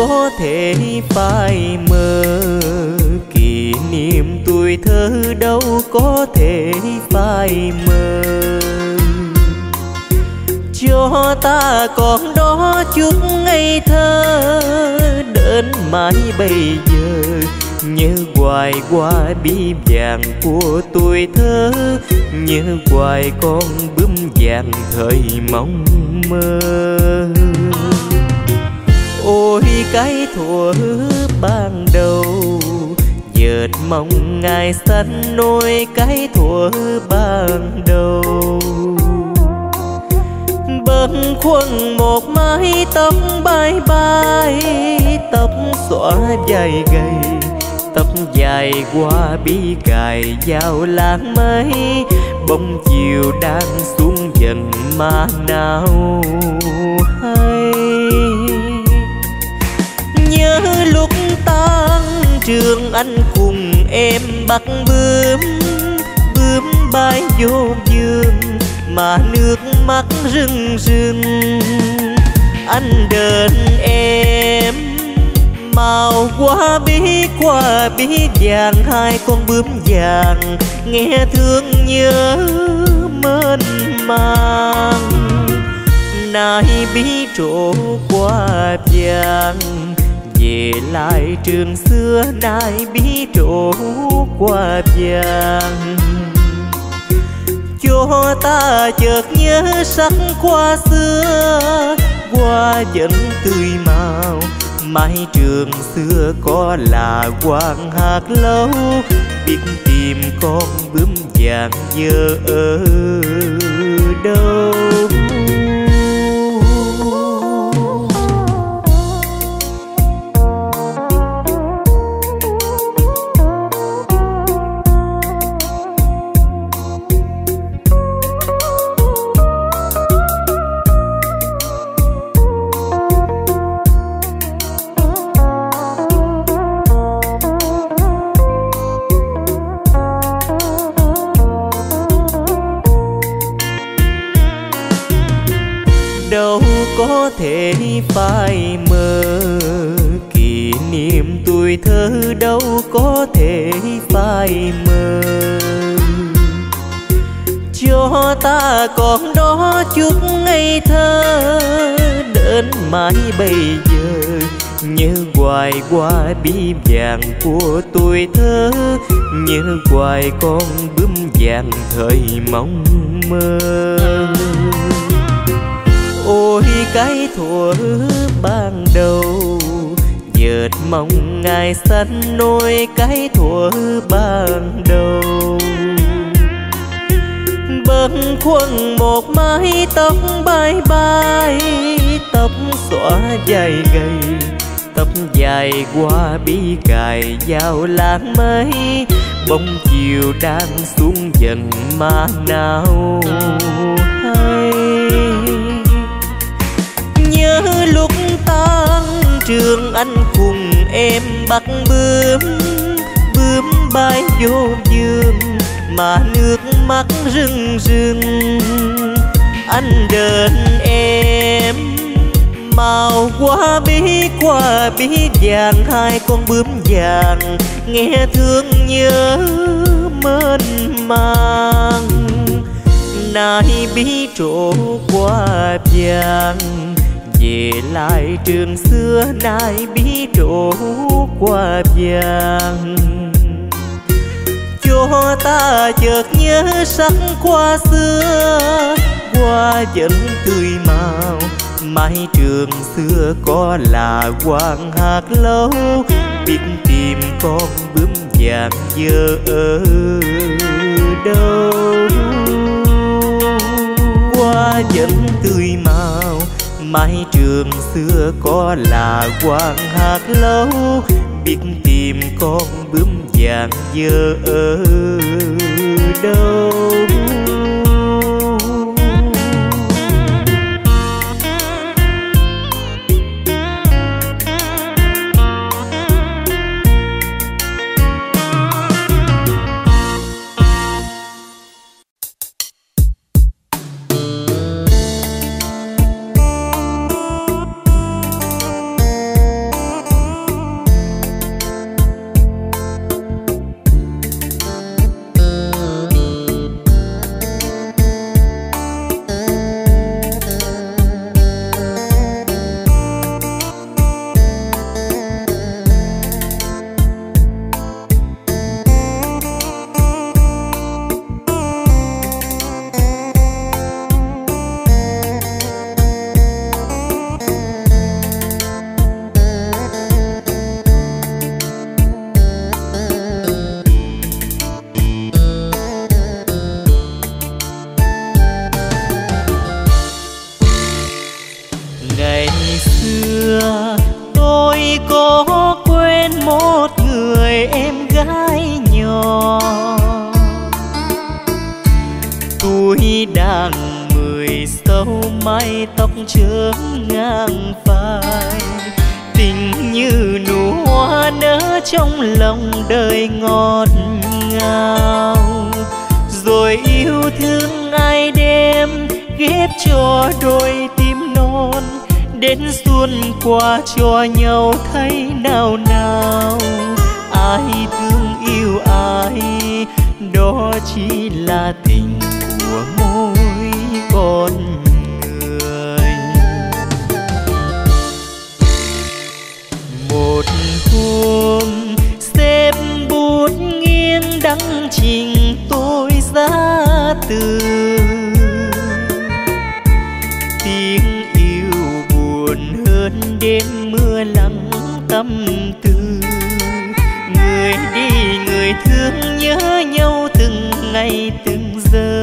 có thể phai mờ. Kỷ niệm tuổi thơ đâu có thể phai mờ. Cho ta còn đó chút ngây thơ. Đến mãi bây giờ, nhớ hoài qua bi vàng của tuổi thơ. Nhớ hoài con bướm vàng thời mong mơ ôi, cái thuở ban đầu. Chợt mong ngài xanh nôi cái thuở ban đầu. Bấm khuâng một mái tóc bay bay tóc xõa dài gầy, tóc dài qua bi cài vào làng mây bóng chiều đang xuống dần mà nào tan trường anh cùng em bắt bướm bướm bay vô vườn mà nước mắt rưng rưng. Anh đền em màu qua bí qua bí vàng, hai con bướm vàng nghe thương nhớ mênh mang. Nay bí trổ qua vàng về lại trường xưa nay bí trổ qua vàng. Cho ta chợt nhớ sắc qua xưa, qua vẫn tươi màu. Mái trường xưa có là quan hạt lâu, biết tìm con bướm vàng giờ ở đâu. Có thể phai mờ. Kỷ niệm tuổi thơ đâu có thể phai mờ. Cho ta còn đó chút ngây thơ, đến mãi bây giờ. Như hoài qua bi vàng của tuổi thơ như hoài con bướm vàng thời mong mơ ôi, cái thuở ban đầu, nhợt mong ngài săn nôi cái thuở ban đầu. Bâng khuâng một mái tóc bay bay tóc xõa dài gầy, tóc dài qua bi cài vào làng mây bóng chiều đang xuống dần mà nào tan trường anh cùng em bắt bướm bướm bay vô dương mà nước mắt rưng rưng. Anh đợi em màu qua bí qua bí vàng, hai con bướm vàng nghe thương nhớ mênh mang. Nay bí trổ qua vàng về lại trường xưa nay bí trổ qua vàng. Cho ta chợt nhớ sắc qua xưa qua vẫn tươi màu. Mái trường xưa có là quan hạt lâu, biết tìm con bướm vàng giờ ở đâu. Qua vẫn tươi màu mái trường xưa có là quan hạt lâu, biết tìm con bướm vàng giờ ở đâu. Một hôm, xếp bút nghiêng đăng trình tôi ra từ. Tiếng yêu buồn hơn đêm mưa lắng tâm tư. Người đi, người thương nhớ nhau từng ngày, từng giờ.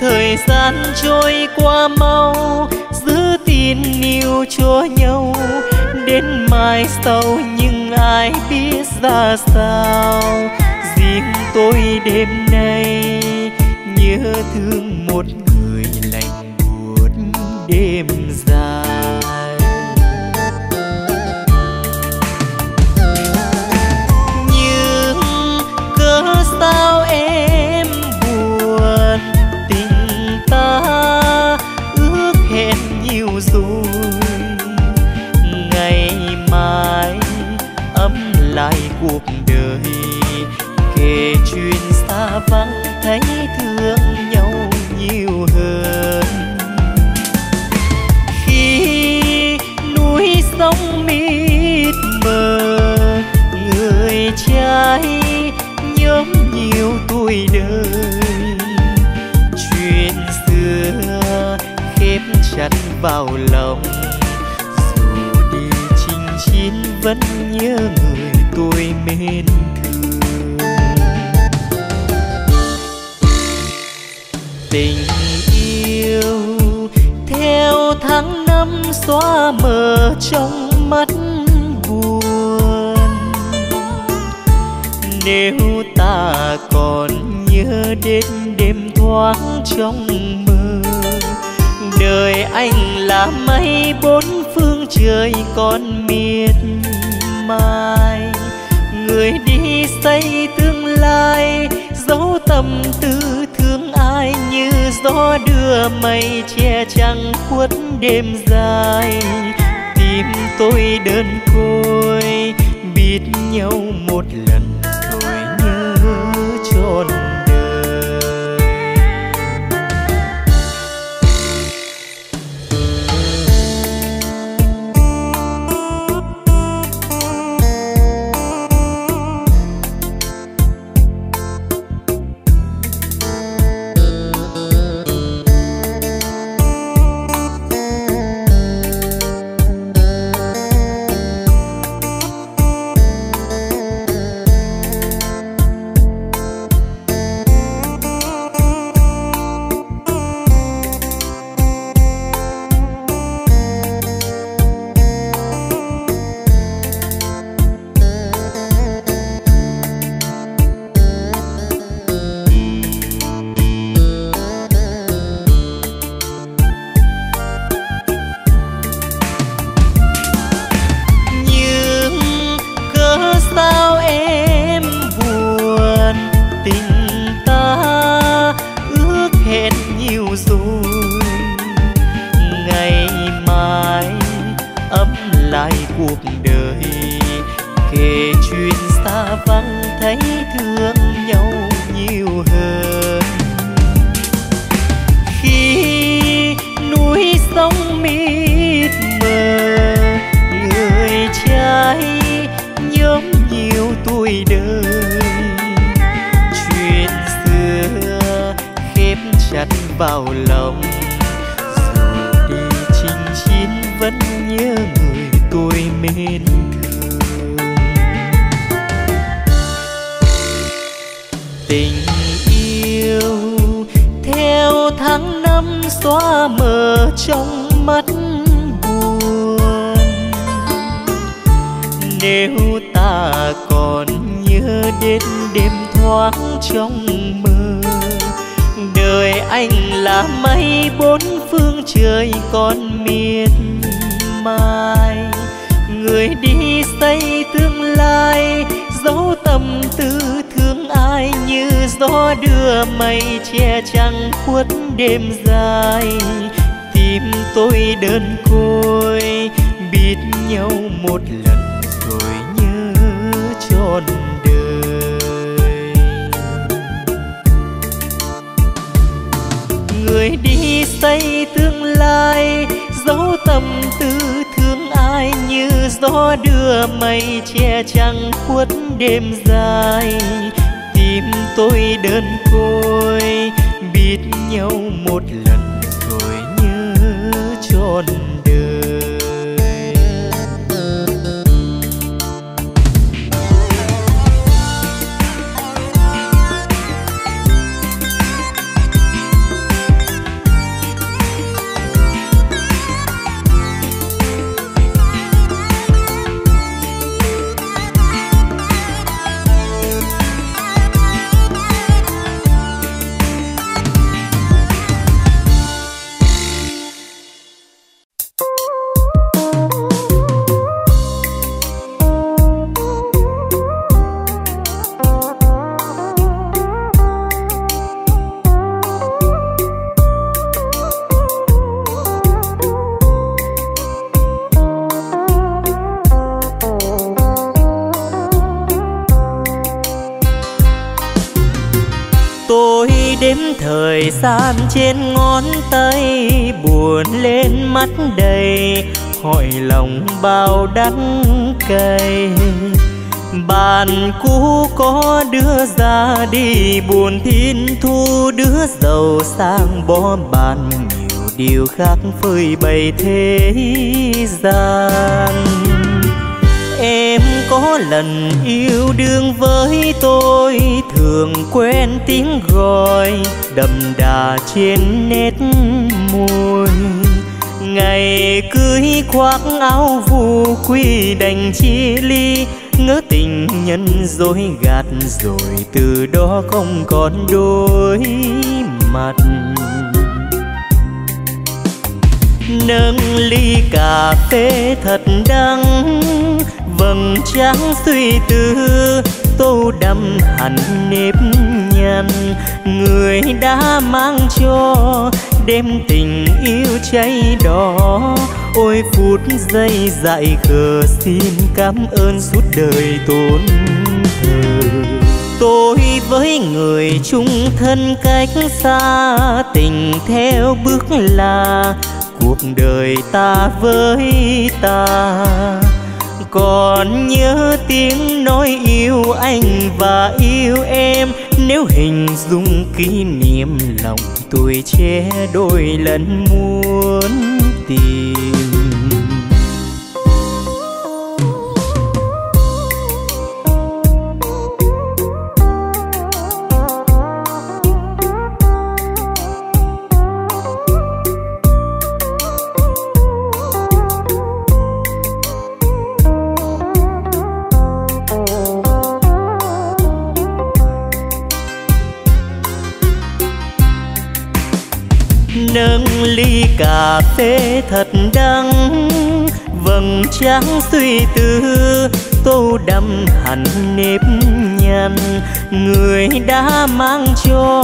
Thời gian trôi qua mau, giữ tin yêu cho nhau đến mai sau, nhưng ai biết ra sao? Riêng tôi đêm nay nhớ thương một người lành buốt đêm vắng thấy thương nhau nhiều hơn. Khi núi sông mịt mờ, người trai nhớ nhiều tuổi đời. Chuyện xưa khép chặt vào lòng, dù đi chinh chiến vẫn nhớ người tôi mến. Xóa mờ trong mắt buồn. Nếu ta còn nhớ đến đêm thoáng trong mơ, đời anh là mây bốn phương trời còn miệt mài. Người đi xây tương lai, dấu tâm tư thương ai như gió xưa mây che trăng khuất đêm dài. Tim tôi đơn côi, biết nhau một lần. thấy thương nhau nhiều hơn. Khi núi sông mịt mờ, người trai nhóm nhiều tuổi đời. Chuyện xưa khép chặt vào lòng, dù đi chinh chiến vẫn nhớ người tôi mến. xóa mờ trong mắt buồn. Nếu ta còn nhớ đến đêm thoáng trong mơ, đời anh là mây bốn phương trời còn miệt mài. Người đi xây tương lai, dấu tâm tư thương ai như gió đưa mây che trăng khuất đêm dài tim tôi đơn côi, biết nhau một lần rồi nhớ trọn đời. Người đi xây tương lai, dấu tâm tư thương ai như gió đưa mây che trăng khuất đêm dài. Tim tôi đơn côi nhau một lần rồi như tròn trên ngón tay, buồn lên mắt đầy, hỏi lòng bao đắng cay. Bạn cũ có đưa ra đi, buồn thiên thu đứa giàu sang bỏ bàn nhiều điều khác phơi bày thế gian em có lần yêu đương với tôi, thường quen tiếng gọi đậm đà trên nét môi. Ngày cưới khoác áo vu quy đành chia ly, ngỡ tình nhân dối gạt rồi từ đó không còn đôi mặt. Nâng ly cà phê thật đắng vầng trắng suy tư, tô đậm hẳn nếp nhăn. Người đã mang cho đêm tình yêu cháy đỏ, ôi phút giây dại khờ xin cảm ơn suốt đời tốn thờ. Tôi với người chung thân cách xa, tình theo bước là, cuộc đời ta với ta còn nhớ tiếng nói yêu anh và yêu em. Nếu hình dung kỷ niệm lòng tuổi trẻ đôi lần muốn tìm cà phê thật đắng. Vầng trắng suy tư, tô đậm hẳn nếp nhăn. Người đã mang cho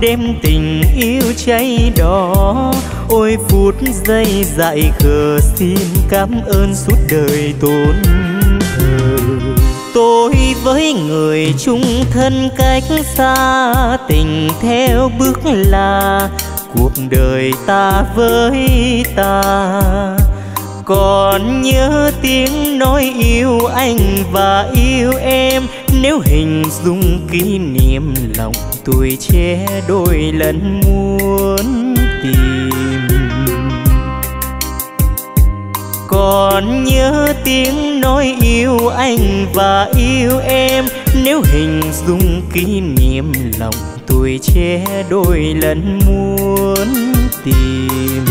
đêm tình yêu cháy đỏ. Ôi phút giây dại khờ, xin cảm ơn suốt đời tốn thờ. Tôi với người chung thân cách xa, tình theo bước là cuộc đời ta với ta. Còn nhớ tiếng nói yêu anh và yêu em, nếu hình dung kỷ niệm lòng tuổi trẻ đôi lần muốn tìm. Còn nhớ tiếng nói yêu anh và yêu em, nếu hình dung kỷ niệm lòng tuổi trẻ đôi lần muốn tìm.